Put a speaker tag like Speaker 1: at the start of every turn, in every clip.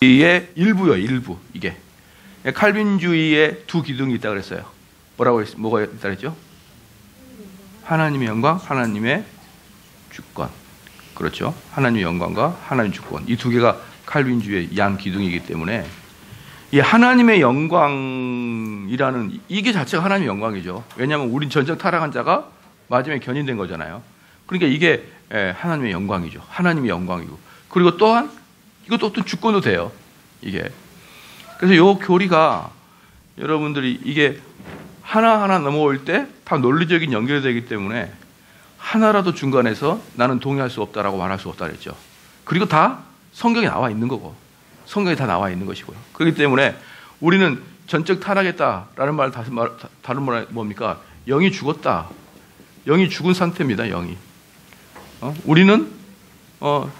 Speaker 1: 의 일부요, 일부 이게 칼빈주의의 두 기둥이 있다 그랬어요. 뭐라고 했, 뭐가 있다 그랬죠? 하나님의 영광, 하나님의 주권. 그렇죠? 하나님의 영광과 하나님의 주권. 이 두 개가 칼빈주의 양 기둥이기 때문에 이 하나님의 영광이라는 이게 자체가 하나님의 영광이죠. 왜냐하면 우린 전적 타락한 자가 마지막에 견인된 거잖아요. 그러니까 이게 하나님의 영광이죠. 하나님의 영광이고 그리고 또한 이것도 어떤 주권도 돼요. 이게 그래서 요 교리가 여러분들이 이게 하나하나 넘어올 때 다 논리적인 연결이 되기 때문에 하나라도 중간에서 나는 동의할 수 없다라고 말할 수 없다 그랬죠. 그리고 다 성경에 나와 있는 거고 성경에 다 나와 있는 것이고요. 그렇기 때문에 우리는 전적 타락했다라는 말 다른 말 다른 말 뭡니까? 영이 죽었다. 영이 죽은 상태입니다. 영이. 어? 우리는 어,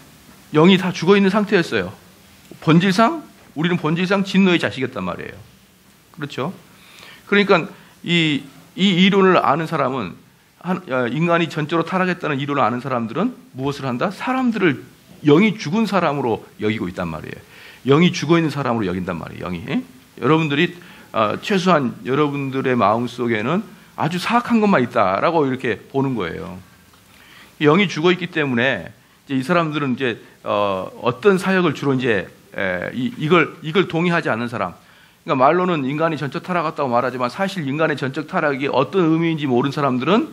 Speaker 1: 영이 다 죽어 있는 상태였어요. 본질상 우리는 본질상 진노의 자식이었단 말이에요. 그렇죠? 그러니까 이, 이 이론을 아는 사람은 인간이 전적으로 타락했다는 이론을 아는 사람들은 무엇을 한다? 사람들을 영이 죽은 사람으로 여기고 있단 말이에요. 영이 죽어 있는 사람으로 여긴단 말이에요. 영이 여러분들이 어, 최소한 여러분들의 마음 속에는 아주 사악한 것만 있다라고 이렇게 보는 거예요. 영이 죽어 있기 때문에 이 사람들은 이제 어, 떤 사역을 주로 이제 에, 이, 이걸 이걸 동의하지 않는 사람. 그러니까 말로는 인간이 전적 타락했다고 말하지만 사실 인간의 전적 타락이 어떤 의미인지 모르는 사람들은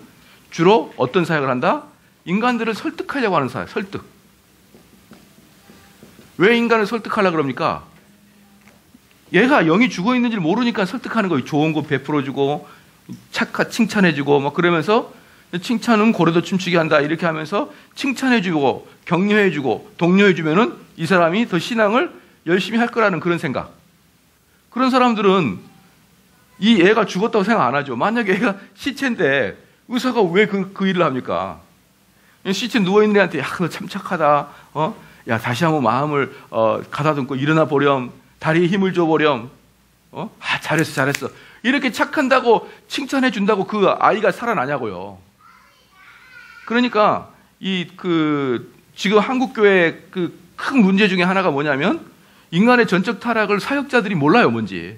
Speaker 1: 주로 어떤 사역을 한다? 인간들을 설득하려고 하는 사역, 설득. 왜 인간을 설득하려 그럽니까? 얘가 영이 죽어 있는지 모르니까 설득하는 거예요. 좋은 거 베풀어 주고 착하 칭찬해 주고 막 그러면서 칭찬은 고래도 춤추게 한다 이렇게 하면서 칭찬해주고 격려해주고 독려해주면은 이 사람이 더 신앙을 열심히 할 거라는 그런 생각. 그런 사람들은 이 애가 죽었다고 생각 안 하죠. 만약에 애가 시체인데 의사가 왜 그 그 일을 합니까? 시체 누워있는 애한테, 야, 너 참 착하다. 어? 야, 다시 한번 마음을, 어, 가다듬고 일어나 보렴. 다리에 힘을 줘 보렴. 어? 아, 잘했어, 잘했어. 이렇게 착한다고 칭찬해 준다고 그 아이가 살아나냐고요. 그러니까, 이, 그, 지금 한국 교회 그 큰 문제 중에 하나가 뭐냐면, 인간의 전적 타락을 사역자들이 몰라요, 뭔지.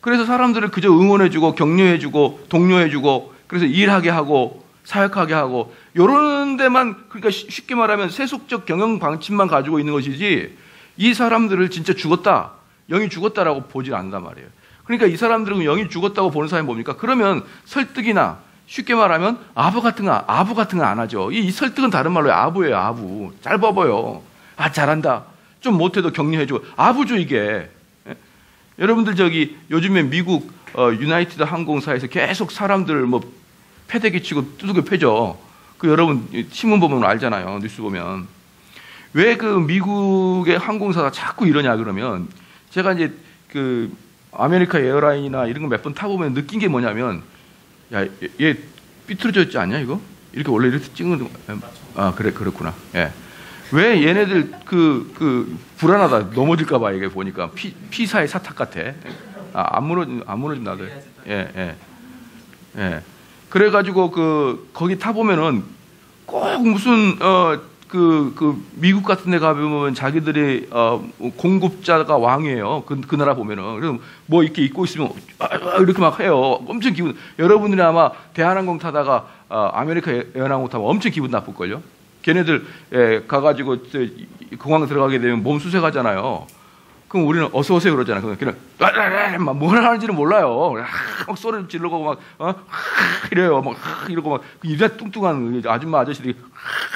Speaker 1: 그래서 사람들을 그저 응원해주고, 격려해주고, 독려해주고, 그래서 일하게 하고, 사역하게 하고 이런 데만 그러니까 쉽게 말하면 세속적 경영 방침만 가지고 있는 것이지 이 사람들을 진짜 죽었다 영이 죽었다라고 보질 않는단 말이에요. 그러니까 이 사람들은 영이 죽었다고 보는 사람이 뭡니까? 그러면 설득이나 쉽게 말하면 아부 같은 거 아부 같은 거 안 하죠. 이, 이 설득은 다른 말로 아부예요. 아부 짧아 보여. 아 잘한다. 좀 못해도 격려해주고 아부죠 이게. 예? 여러분들 저기 요즘에 미국 어, 유나이티드 항공사에서 계속 사람들 뭐 패대기 치고 두들겨 패죠. 그 여러분 신문 보면 알잖아요. 뉴스 보면. 왜 그 미국의 항공사가 자꾸 이러냐 그러면 제가 이제 그 America airline이나 이런 거 몇 번 타보면 느낀 게 뭐냐면 야, 얘 삐뚤어져 있지 않냐 이거? 이렇게 원래 이렇게 찍는 아 그래 그렇구나. 예. 왜 얘네들 그, 그, 불안하다. 넘어질까봐 이게 보니까 피, 피사의 사탑 같아. 아, 안 무너져, 안 무너진 나도. 예, 예. 예. 그래가지고 그 거기 타 보면은 꼭 무슨 어 그그 그 미국 같은 데 가보면 자기들이 어 공급자가 왕이에요. 그, 그 나라 보면은 그래서 뭐 이렇게 입고 있으면 아, 아, 이렇게 막 해요. 엄청 기분. 여러분들이 아마 대한항공 타다가 어, 아메리칸 항공 타면 엄청 기분 나쁠 걸요. 걔네들 에, 가가지고 공항 들어가게 되면 몸 수색하잖아요. 그럼 우리는 어서 오세요 그러잖아. 그냥 그냥 막 뭘 하는지는 몰라요. 막 소리를 지르고 막 어? 이래요. 막 이러고 막 입에 그 뚱뚱한 아줌마 아저씨들이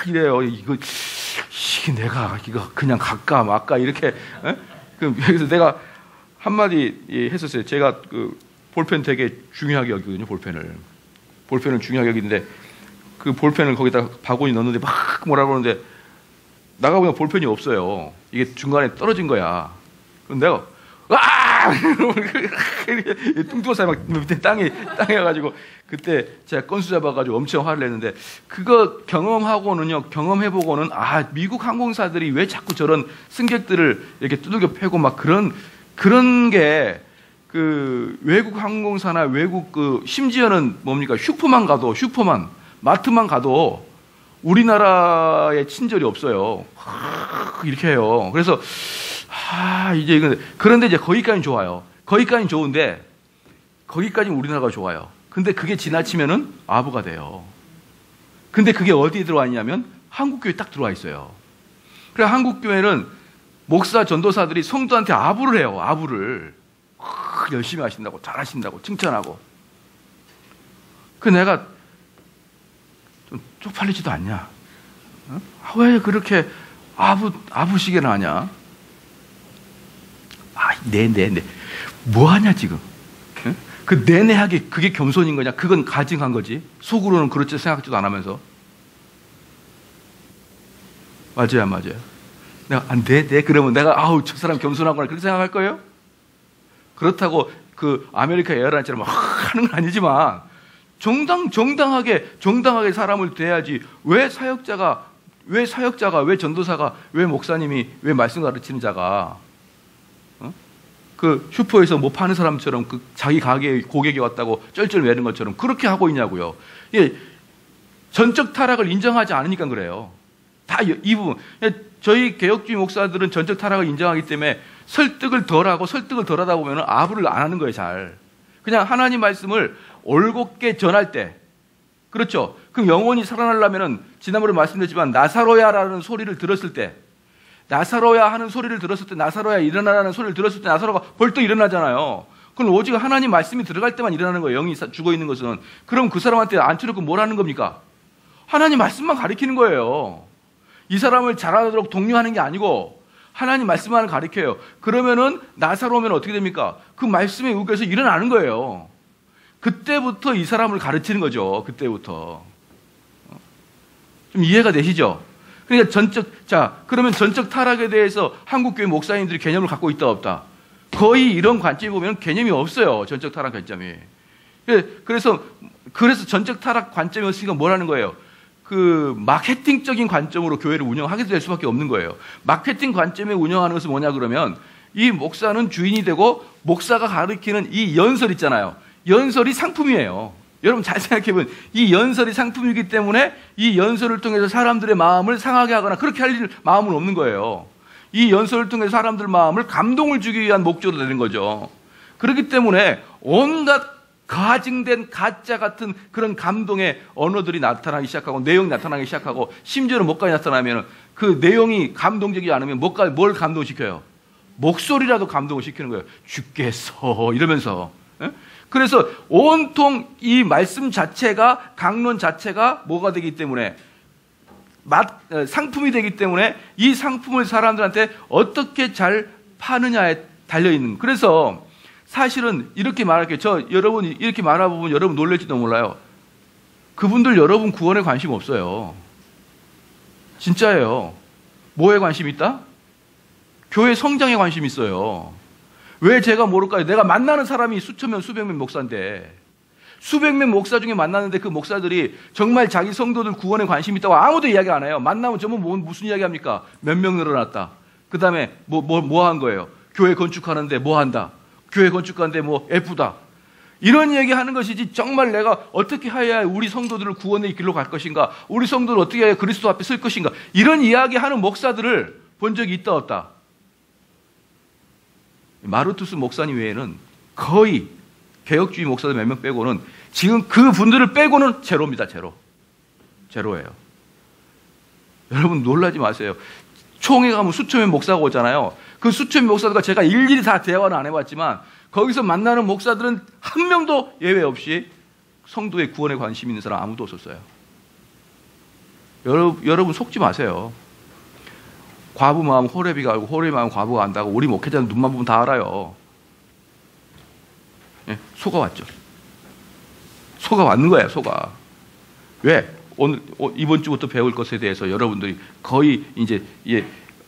Speaker 1: 이래요. 이거 이게 내가 이거 그냥 갈까 말까 이렇게. 어? 그래서 내가 한마디 했었어요. 제가 그 볼펜 되게 중요하게 여기거든요. 볼펜을 볼펜을 중요하게 여기는데 그 볼펜을 거기다 바구니 넣는데 막 뭐라 그러는데 나가보면 볼펜이 없어요. 이게 중간에 떨어진 거야. 내가 와 뚱뚱한 사람이 밑에 땅에 땅에 가지고 그때 제가 건수 잡아가지고 엄청 화를 냈는데 그거 경험하고는요 경험해보고는 아 미국 항공사들이 왜 자꾸 저런 승객들을 이렇게 두들겨 패고 막 그런 그런 게 그 외국 항공사나 외국 그 심지어는 뭡니까? 슈퍼만 가도 슈퍼만 마트만 가도 우리나라에 친절이 없어요. 이렇게 해요. 그래서 아, 이제 이건 그런데 이제 거기까지는 좋아요. 거기까지는 좋은데 거기까지 우리나라가 좋아요. 근데 그게 지나치면은 아부가 돼요. 근데 그게 어디에 들어와 있냐면 한국 교회 딱 들어와 있어요. 그래 한국 교회는 목사 전도사들이 성도한테 아부를 해요. 아부를 열심히 하신다고 잘하신다고 칭찬하고. 그 내가 좀 쪽팔리지도 않냐? 어? 왜 그렇게 아부 아부시게나 하냐? 아, 네네네. 네, 네. 뭐 하냐 지금? 그 네네하는 게 그게 겸손인 거냐? 그건 가증한 거지. 속으로는 그렇지 생각지도 안 하면서. 맞아요, 맞아요. 내가 안 돼, 네. 그러면 내가 아우 저 사람 겸손하구나 그렇게 생각할 거예요? 그렇다고 그 America airline처럼 하는 건 아니지만 정당 정당하게 정당하게 사람을 대해야지 왜 사역자가 왜 사역자가 왜 전도사가 왜 목사님이 왜 말씀 가르치는 자가 그 슈퍼에서 뭐 파는 사람처럼 그 자기 가게에 고객이 왔다고 쩔쩔 매는 것처럼 그렇게 하고 있냐고요. 예, 전적 타락을 인정하지 않으니까 그래요. 다 이 부분. 예, 저희 개혁주의 목사들은 전적 타락을 인정하기 때문에 설득을 덜하고 설득을 덜하다 보면 아부를 안 하는 거예요, 잘. 그냥 하나님 말씀을 올곧게 전할 때. 그렇죠. 그럼 영혼이 살아나려면은 지난번에 말씀드렸지만 나사로야라는 소리를 들었을 때 나사로야 하는 소리를 들었을 때 나사로야 일어나라는 소리를 들었을 때 나사로가 벌떡 일어나잖아요. 그럼 오직 하나님 말씀이 들어갈 때만 일어나는 거예요. 영이 죽어 있는 것은. 그럼 그 사람한테 앉혀놓고 뭘 하는 겁니까? 하나님 말씀만 가리키는 거예요. 이 사람을 잘하도록 독려하는 게 아니고 하나님 말씀만 가리켜요. 그러면은 나사로면 어떻게 됩니까? 그 말씀에 의해서 일어나는 거예요. 그때부터 이 사람을 가르치는 거죠. 그때부터. 좀 이해가 되시죠? 그러니까 전적, 자, 그러면 전적 타락에 대해서 한국교회 목사님들이 개념을 갖고 있다, 없다? 거의 이런 관점이 보면 개념이 없어요. 전적 타락 관점이. 예, 그래서, 그래서 전적 타락 관점이 없으니까 뭐라는 거예요? 그 마케팅적인 관점으로 교회를 운영하게 될 수밖에 없는 거예요. 마케팅 관점에 운영하는 것은 뭐냐 그러면 이 목사는 주인이 되고 목사가 가르치는 이 연설 있잖아요. 연설이 상품이에요. 여러분 잘 생각해보면 이 연설이 상품이기 때문에 이 연설을 통해서 사람들의 마음을 상하게 하거나 그렇게 할 마음은 없는 거예요. 이 연설을 통해서 사람들 마음을 감동을 주기 위한 목적으로 되는 거죠. 그렇기 때문에 온갖 가증된 가짜 같은 그런 감동의 언어들이 나타나기 시작하고 내용이 나타나기 시작하고 심지어는 뭐까지 나타나면 그 내용이 감동적이지 않으면 뭐까 뭘 감동시켜요? 목소리라도 감동을 시키는 거예요. 죽겠어 이러면서 그래서 온통 이 말씀 자체가 강론 자체가 뭐가 되기 때문에 맛, 어, 상품이 되기 때문에 이 상품을 사람들한테 어떻게 잘 파느냐에 달려 있는. 그래서 사실은 이렇게 말할게요. 저 여러분 이렇게 말해보면 여러분 놀랄지도 몰라요. 그분들 여러분 구원에 관심 없어요. 진짜예요. 뭐에 관심 있다? 교회 성장에 관심 있어요. 왜 제가 모를까요? 내가 만나는 사람이 수천 명, 수백 명 목사인데 수백 명 목사 중에 만나는데 그 목사들이 정말 자기 성도들 구원에 관심 있다고 아무도 이야기 안 해요. 만나면 전부 뭐, 무슨 이야기 합니까? 몇 명 늘어났다. 그 다음에 뭐, 뭐, 뭐 한 거예요? 교회 건축하는데 뭐 한다. 교회 건축하는데 뭐 F다. 이런 얘기 하는 것이지 정말 내가 어떻게 해야 우리 성도들을 구원의 길로 갈 것인가? 우리 성도를 어떻게 해야 그리스도 앞에 설 것인가? 이런 이야기 하는 목사들을 본 적이 있다 없다. 마르투스 목사님 외에는 거의 개혁주의 목사들 몇 명 빼고는 지금 그 분들을 빼고는 제로입니다. 제로. 제로예요. 여러분 놀라지 마세요. 총회 가면 수천 명 목사가 오잖아요. 그명 목사들과 제가 일일이 다 대화는 안 해봤지만 거기서 만나는 목사들은 한 명도 예외 없이 성도의 구원에 관심 있는 사람 아무도 없었어요. 여러분, 여러분 속지 마세요. 과부 마음 호레비가 알고 호레비 마음 과부가 안다고 우리 목회자는 눈만 보면 다 알아요. 예, 소가 왔죠. 소가 왔는 거예요, 소가. 왜? 오늘 어, 이번 주부터 배울 것에 대해서 여러분들이 거의 이제 예,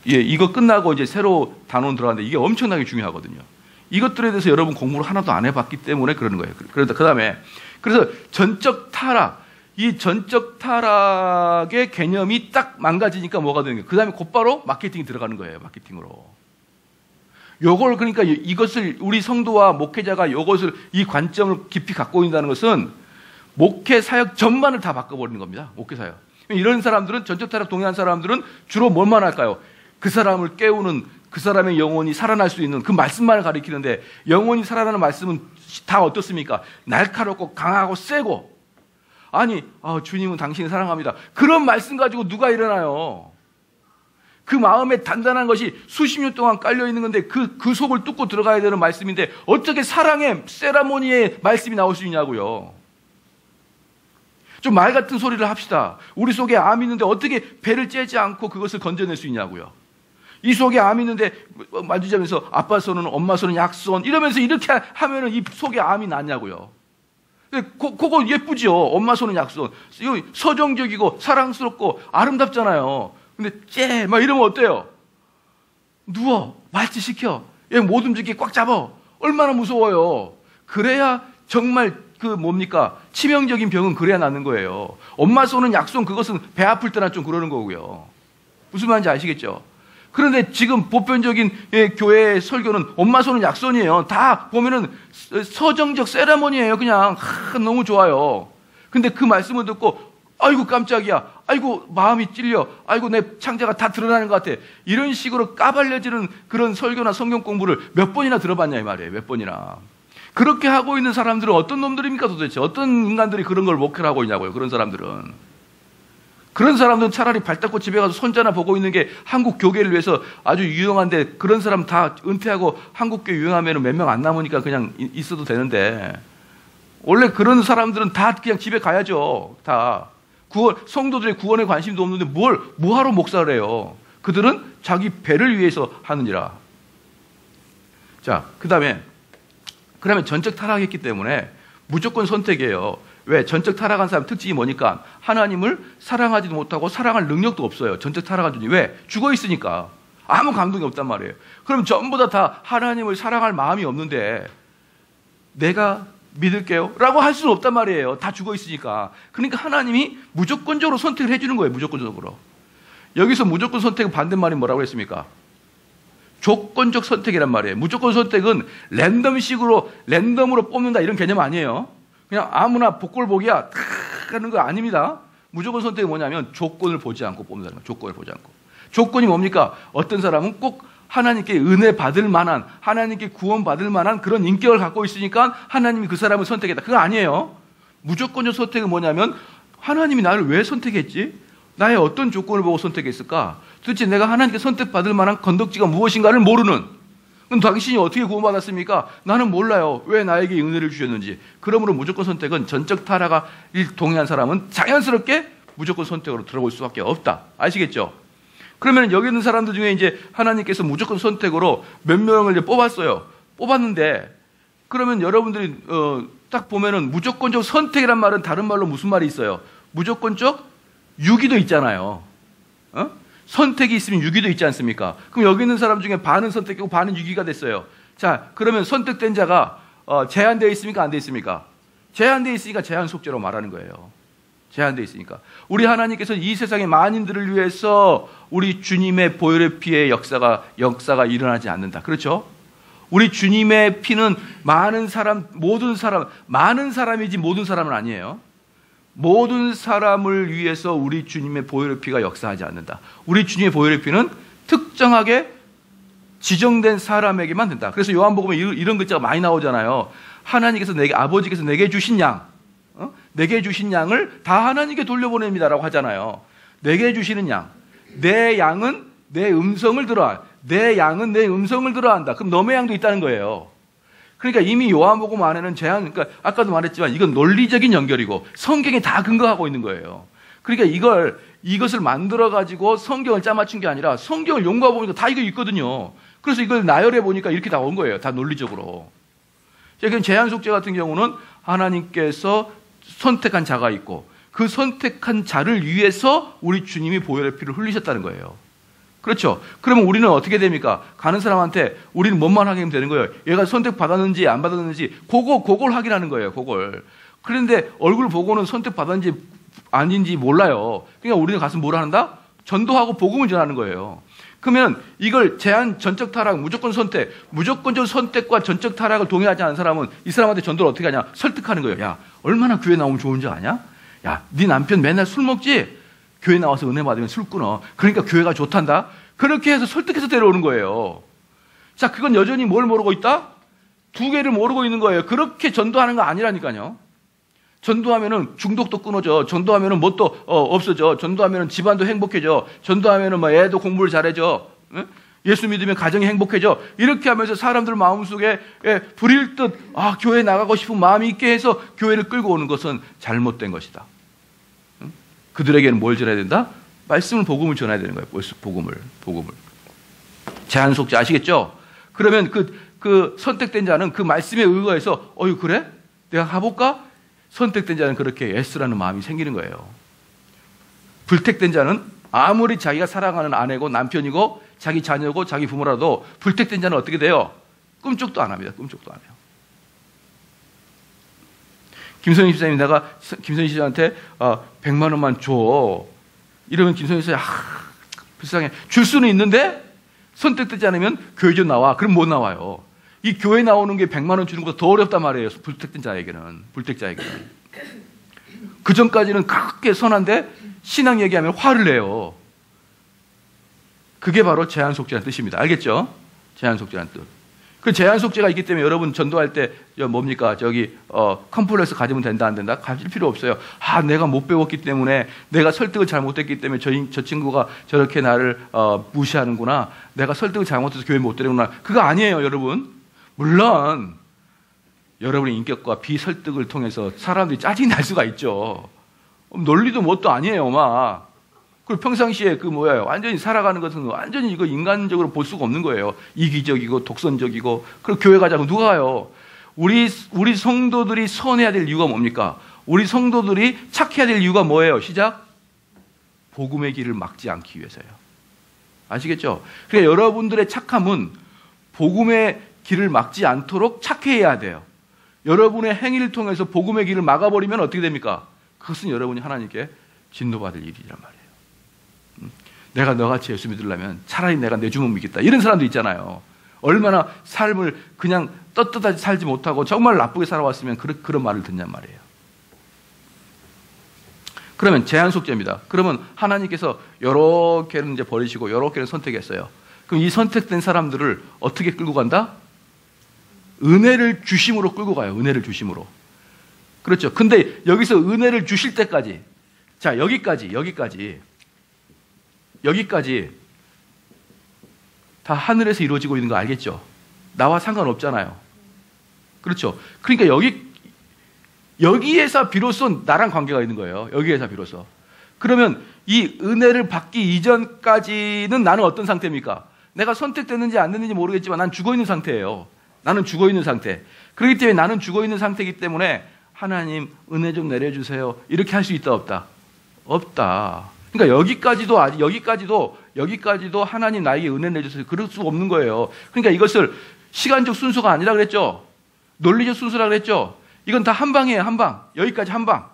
Speaker 1: 예, 이거 끝나고 이제 새로 단원 들어가는데 이게 엄청나게 중요하거든요. 이것들에 대해서 여러분 공부를 하나도 안 해봤기 때문에 그러는 거예요. 그러다 그 다음에 그래서 전적 타락 이 전적 타락의 개념이 딱 망가지니까 뭐가 되는 거예요? 그 다음에 곧바로 마케팅이 들어가는 거예요. 마케팅으로. 요걸 그러니까 이것을 우리 성도와 목회자가 이것을 이 관점을 깊이 갖고 있다는 것은 목회 사역 전반을 다 바꿔버리는 겁니다. 목회 사역. 이런 사람들은 전적 타락 동의한 사람들은 주로 뭘만 할까요? 그 사람을 깨우는 그 사람의 영혼이 살아날 수 있는 그 말씀만을 가리키는데 영혼이 살아나는 말씀은 다 어떻습니까? 날카롭고 강하고 세고 아니 아, 주님은 당신을 사랑합니다. 그런 말씀 가지고 누가 일어나요? 그 마음에 단단한 것이 수십 년 동안 깔려 있는 건데 그, 그 속을 뚫고 들어가야 되는 말씀인데 어떻게 사랑의 세라모니의 말씀이 나올 수 있냐고요. 좀 말 같은 소리를 합시다. 우리 속에 암이 있는데 어떻게 배를 째지 않고 그것을 건져낼 수 있냐고요. 이 속에 암이 있는데 만지자면서 아빠 손은 엄마 손은 약손 이러면서 이렇게 하면은 이 속에 암이 낫냐고요. 고, 그거 예쁘죠. 엄마 손은 약손. 서정적이고 사랑스럽고 아름답잖아요. 근데 째! 막 이러면 어때요? 누워. 말지 시켜. 얘 못 움직이게 꽉 잡아. 얼마나 무서워요. 그래야 정말 그 뭡니까? 치명적인 병은 그래야 낫는 거예요. 엄마 쏘는 약손 그것은 배 아플 때나 좀 그러는 거고요. 무슨 말인지 아시겠죠? 그런데 지금 보편적인 예, 교회 설교는 엄마 손은 약손이에요. 다 보면은 서정적 세라머니예요. 그냥 하, 너무 좋아요. 근데 그 말씀을 듣고 아이고 깜짝이야. 아이고 마음이 찔려. 아이고 내 창자가 다 드러나는 것 같아. 이런 식으로 까발려지는 그런 설교나 성경 공부를 몇 번이나 들어봤냐 이 말이에요. 몇 번이나. 그렇게 하고 있는 사람들은 어떤 놈들입니까 도대체? 어떤 인간들이 그런 걸 목회를 하고 있냐고요. 그런 사람들은. 그런 사람들은 차라리 발 닦고 집에 가서 손자나 보고 있는 게 한국 교계를 위해서 아주 유용한데 그런 사람 다 은퇴하고 한국교 유용하면 몇 명 안 남으니까 그냥 있어도 되는데 원래 그런 사람들은 다 그냥 집에 가야죠. 다. 구원, 성도들의 구원에 관심도 없는데 뭘, 뭐하러 목사를 해요? 그들은 자기 배를 위해서 하느니라. 자, 그 다음에, 그러면 전적 타락했기 때문에 무조건 선택이에요. 왜? 전적 타락한 사람 특징이 뭐니까 하나님을 사랑하지도 못하고 사랑할 능력도 없어요. 전적 타락한 존재. 왜? 죽어 있으니까. 아무 감동이 없단 말이에요. 그럼 전부 다, 다 하나님을 사랑할 마음이 없는데 내가 믿을게요. 라고 할 수는 없단 말이에요. 다 죽어 있으니까. 그러니까 하나님이 무조건적으로 선택을 해주는 거예요. 무조건적으로. 여기서 무조건 선택은 반대말이 뭐라고 했습니까? 조건적 선택이란 말이에요. 무조건 선택은 랜덤식으로, 랜덤으로 뽑는다 이런 개념 아니에요. 그냥 아무나 복골복이야. 탁 하는 거 아닙니다. 무조건 선택이 뭐냐면 조건을 보지 않고 뽑는다는 거예요. 조건을 보지 않고. 조건이 뭡니까? 어떤 사람은 꼭 하나님께 은혜 받을 만한 하나님께 구원 받을 만한 그런 인격을 갖고 있으니까 하나님이 그 사람을 선택했다. 그거 아니에요. 무조건적 선택은 뭐냐면 하나님이 나를 왜 선택했지? 나의 어떤 조건을 보고 선택했을까? 도대체 내가 하나님께 선택받을 만한 건덕지가 무엇인가를 모르는 그럼 당신이 어떻게 구원받았습니까? 나는 몰라요. 왜 나에게 은혜를 주셨는지. 그러므로 무조건 선택은 전적 타락을 동의한 사람은 자연스럽게 무조건 선택으로 들어올 수밖에 없다. 아시겠죠? 그러면 여기 있는 사람들 중에 이제 하나님께서 무조건 선택으로 몇 명을 이제 뽑았어요. 뽑았는데 그러면 여러분들이 어, 딱 보면은 무조건적 선택이란 말은 다른 말로 무슨 말이 있어요? 무조건적 유기도 있잖아요. 어? 선택이 있으면 유기도 있지 않습니까? 그럼 여기 있는 사람 중에 반은 선택이고 반은 유기가 됐어요. 자, 그러면 선택된 자가 어, 제한되어 있습니까? 안 되어 있습니까? 제한되어 있으니까 제한 속죄로 말하는 거예요. 제한되어 있으니까. 우리 하나님께서 이 세상의 만인들을 위해서 우리 주님의 보혈의 피의 역사가, 역사가 일어나지 않는다. 그렇죠? 우리 주님의 피는 많은 사람, 모든 사람, 많은 사람이지 모든 사람은 아니에요. 모든 사람을 위해서 우리 주님의 보혈의 피가 역사하지 않는다. 우리 주님의 보혈의 피는 특정하게 지정된 사람에게만 된다. 그래서 요한복음에 이런 글자가 많이 나오잖아요. 하나님께서 내게 아버지께서 내게 주신 양, 어? 내게 주신 양을 다 하나님께 돌려보냅니다라고 하잖아요. 내게 주시는 양. 내 양은 내 음성을 들어야. 내 양은 내 음성을 들어한다. 그럼 너의 양도 있다는 거예요. 그러니까 이미 요한복음 안에는 제한, 그러니까 아까도 말했지만 이건 논리적인 연결이고 성경에 다 근거하고 있는 거예요. 그러니까 이걸, 이것을 만들어 가지고 성경을 짜맞춘 게 아니라 성경을 연구해 보니까 다 이거 있거든요. 그래서 이걸 나열해 보니까 이렇게 나온 거예요. 다 논리적으로. 그럼 제한 속죄 같은 경우는 하나님께서 선택한 자가 있고 그 선택한 자를 위해서 우리 주님이 보혈의 피를 흘리셨다는 거예요. 그렇죠. 그러면 우리는 어떻게 됩니까? 가는 사람한테 우리는 뭔만 확인하면 되는 거예요. 얘가 선택받았는지 안 받았는지 그거 그걸 확인하는 거예요. 그걸. 그런데 얼굴 보고는 선택받았는지 아닌지 몰라요. 그러니까 우리는 가서 뭘 한다? 전도하고 복음을 전하는 거예요. 그러면 이걸 제한 전적 타락, 무조건 선택, 무조건적 선택과 전적 타락을 동의하지 않은 사람은 이 사람한테 전도를 어떻게 하냐? 설득하는 거예요. 야, 얼마나 교회 나오면 좋은지 아냐? 야, 네 남편 맨날 술 먹지? 교회 나와서 은혜 받으면 술 끊어. 그러니까 교회가 좋단다? 그렇게 해서 설득해서 데려오는 거예요. 자, 그건 여전히 뭘 모르고 있다? 두 개를 모르고 있는 거예요. 그렇게 전도하는 거 아니라니까요. 전도하면은 중독도 끊어져. 전도하면은 뭣도 어, 없어져. 전도하면은 집안도 행복해져. 전도하면은 뭐 애도 공부를 잘해져. 응? 예수 믿으면 가정이 행복해져. 이렇게 하면서 사람들 마음속에 예, 불일 듯, 아, 교회 나가고 싶은 마음이 있게 해서 교회를 끌고 오는 것은 잘못된 것이다. 응? 그들에게는 뭘 전해야 된다? 말씀을, 복음을 전해야 되는 거예요. 복음을, 복음을. 제한 속죄 아시겠죠? 그러면 그, 그 선택된 자는 그 말씀에 의거해서, 어유 그래? 내가 가볼까? 선택된 자는 그렇게 yes라는 마음이 생기는 거예요. 불택된 자는 아무리 자기가 사랑하는 아내고 남편이고 자기 자녀고 자기 부모라도 불택된 자는 어떻게 돼요? 꿈쩍도 안 합니다. 꿈쩍도 안 해요. 김선희 집사님 내가 김선희 씨한테 어, 100만 원만 줘. 이러면 김선희 씨가 아, 불쌍해. 줄 수는 있는데 선택되지 않으면 교회 좀 나와. 그럼 못 나와요. 이 교회 나오는 게 100만 원 주는 것보다 더 어렵단 말이에요. 불택된 자에게는. 불택자에게는. 그 전까지는 그렇게 선한데 신앙 얘기하면 화를 내요. 그게 바로 제한 속죄라는 뜻입니다. 알겠죠? 제한 속죄라는 뜻. 그 제한 속죄가 있기 때문에 여러분 전도할 때 뭡니까? 저기 어 컴플렉스 가지면 된다 안 된다? 가질 필요 없어요. 아 내가 못 배웠기 때문에 내가 설득을 잘못했기 때문에 저, 저 친구가 저렇게 나를 어, 무시하는구나. 내가 설득을 잘못해서 교회 못 데리구나. 그거 아니에요, 여러분. 물론 여러분의 인격과 비설득을 통해서 사람들이 짜증이 날 수가 있죠. 논리도 뭣도 아니에요, 막. 그리고 평상시에 그 뭐야, 완전히 살아가는 것은 완전히 이거 인간적으로 볼 수가 없는 거예요. 이기적이고 독선적이고. 그리고 교회 가자고 누가 가요? 우리, 우리 성도들이 선해야 될 이유가 뭡니까? 우리 성도들이 착해야 될 이유가 뭐예요? 시작? 복음의 길을 막지 않기 위해서요. 아시겠죠? 그러니까 여러분들의 착함은 복음의 길을 막지 않도록 착해야 돼요. 여러분의 행위를 통해서 복음의 길을 막아버리면 어떻게 됩니까? 그것은 여러분이 하나님께 진노받을 일이란 말이에요. 음? 내가 너같이 예수 믿으려면 차라리 내가 내 주문 믿겠다. 이런 사람도 있잖아요. 얼마나 삶을 그냥 떳떳하게 살지 못하고 정말 나쁘게 살아왔으면 그런, 그런 말을 듣냔 말이에요. 그러면 제한 속죄입니다. 그러면 하나님께서 여러 개는 이제 버리시고 여러 개를 선택했어요. 그럼 이 선택된 사람들을 어떻게 끌고 간다? 은혜를 주심으로 끌고 가요. 은혜를 주심으로. 그렇죠. 근데 여기서 은혜를 주실 때까지, 자, 여기까지, 여기까지, 여기까지 다 하늘에서 이루어지고 있는 거 알겠죠? 나와 상관없잖아요. 그렇죠. 그러니까 여기, 여기에서 비로소 나랑 관계가 있는 거예요. 여기에서 비로소. 그러면 이 은혜를 받기 이전까지는 나는 어떤 상태입니까? 내가 선택됐는지 안 됐는지 모르겠지만 난 죽어 있는 상태예요. 나는 죽어 있는 상태. 그렇기 때문에 나는 죽어 있는 상태이기 때문에 하나님 은혜 좀 내려주세요. 이렇게 할 수 있다 없다? 없다. 그러니까 여기까지도 아직 여기까지도 여기까지도 하나님 나에게 은혜 내주세요. 그럴 수 없는 거예요. 그러니까 이것을 시간적 순서가 아니라 그랬죠. 논리적 순서라 그랬죠. 이건 다 한 방이에요. 한 방. 여기까지 한 방.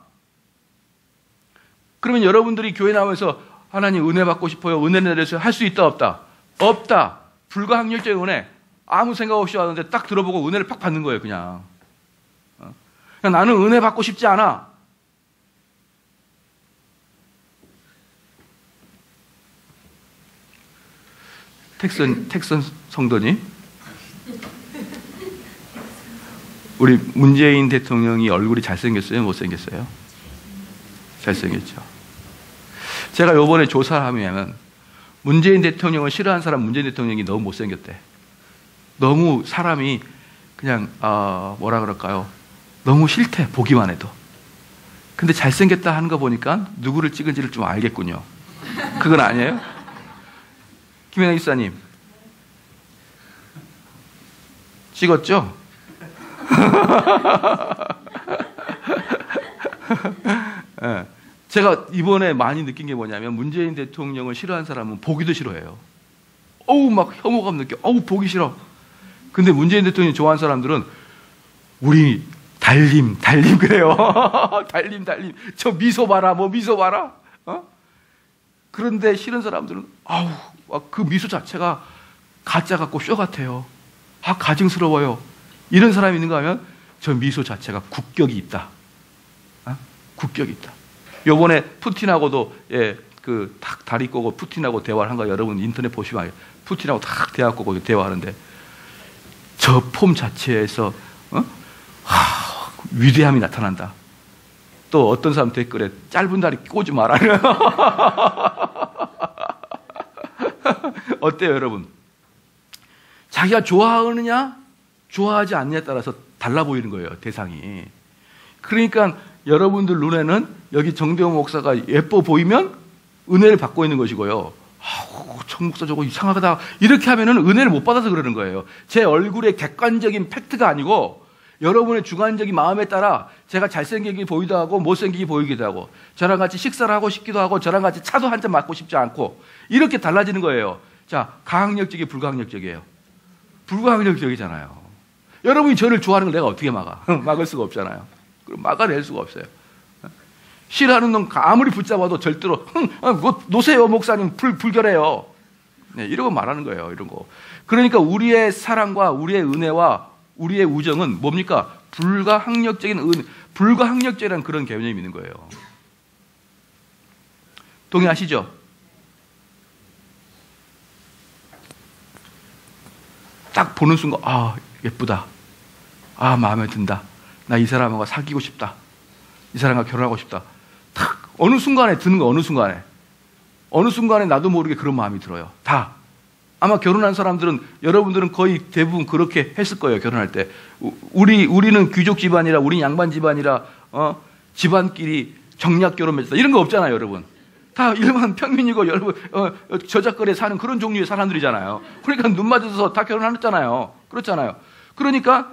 Speaker 1: 그러면 여러분들이 교회 나오면서 하나님 은혜 받고 싶어요. 은혜 내려주세요. 할수 있다 없다? 없다. 불가항력적 은혜. 아무 생각 없이 왔는데 딱 들어보고 은혜를 팍 받는 거예요, 그냥. 어? 그냥 나는 은혜 받고 싶지 않아. 텍슨, 텍슨 성도님. 우리 문재인 대통령이 얼굴이 잘생겼어요? 못생겼어요? 잘생겼죠. 제가 요번에 조사를 하면 문재인 대통령을 싫어하는 사람 문재인 대통령이 너무 못생겼대. 너무 사람이 그냥 어, 뭐라 그럴까요? 너무 싫대 보기만 해도. 근데 잘생겼다 하는 거 보니까 누구를 찍은지를 좀 알겠군요. 그건 아니에요? 김현아 기사님 찍었죠? 네. 제가 이번에 많이 느낀 게 뭐냐면 문재인 대통령을 싫어하는 사람은 보기도 싫어해요. 어우 막 혐오감 느껴. 어우 보기 싫어. 근데 문재인 대통령이 좋아하는 사람들은 우리 달림, 달림 그래요. 달림, 달림. 저 미소 봐라, 뭐 미소 봐라. 어? 그런데 싫은 사람들은 아우, 그 미소 자체가 가짜 같고 쇼 같아요. 아, 가증스러워요. 이런 사람이 있는가 하면 저 미소 자체가 국격이 있다. 어? 국격이 있다. 요번에 푸틴하고도 예, 그탁 다리 꼬고 푸틴하고 대화를 한 거 여러분 인터넷 보시면 알아요. 푸틴하고 탁 대화 꼬고 대화하는데 저 폼 자체에서 어? 하, 위대함이 나타난다. 또 어떤 사람 댓글에 짧은 다리 꼬지 마라. 어때요, 여러분? 자기가 좋아하느냐, 좋아하지 않느냐에 따라서 달라 보이는 거예요, 대상이. 그러니까 여러분들 눈에는 여기 정대호 목사가 예뻐 보이면 은혜를 받고 있는 것이고요. 아우, 정 목사 저거 이상하다. 이렇게 하면은 은혜를 못 받아서 그러는 거예요. 제 얼굴의 객관적인 팩트가 아니고 여러분의 주관적인 마음에 따라 제가 잘생기게 보이기도 하고 못생기게 보이기도 하고 저랑 같이 식사를 하고 싶기도 하고 저랑 같이 차도 한잔 맞고 싶지 않고 이렇게 달라지는 거예요. 자, 가학력적이 불가학력적이에요. 불가학력적이잖아요. 여러분이 저를 좋아하는 걸 내가 어떻게 막아? 막을 수가 없잖아요. 그럼 막아낼 수가 없어요. 싫어하는 놈 아무리 붙잡아도 절대로 흥, 아, 뭐, 노세요 목사님 불, 불결해요. 네, 거 말하는 거예요. 이런 거. 그러니까 우리의 사랑과 우리의 은혜와 우리의 우정은 뭡니까? 불가항력적인 은, 불가항력적이라는 그런 개념이 있는 거예요. 동의하시죠? 보는 순간, 아, 예쁘다. 아, 마음에 든다. 나 이 사람하고 사귀고 싶다. 이 사람과 결혼하고 싶다. 딱, 어느 순간에 드는 거, 어느 순간에. 어느 순간에 나도 모르게 그런 마음이 들어요. 다. 아마 결혼한 사람들은 여러분들은 거의 대부분 그렇게 했을 거예요. 결혼할 때 우리 우리는 귀족 집안이라 우리 양반 집안이라 어, 집안끼리 정략 결혼 맺었다 이런 거 없잖아요, 여러분. 다 일반 평민이고 여러분 어, 저작거리에 사는 그런 종류의 사람들이잖아요. 그러니까 눈 맞아서 다 결혼하셨잖아요. 그렇잖아요. 그러니까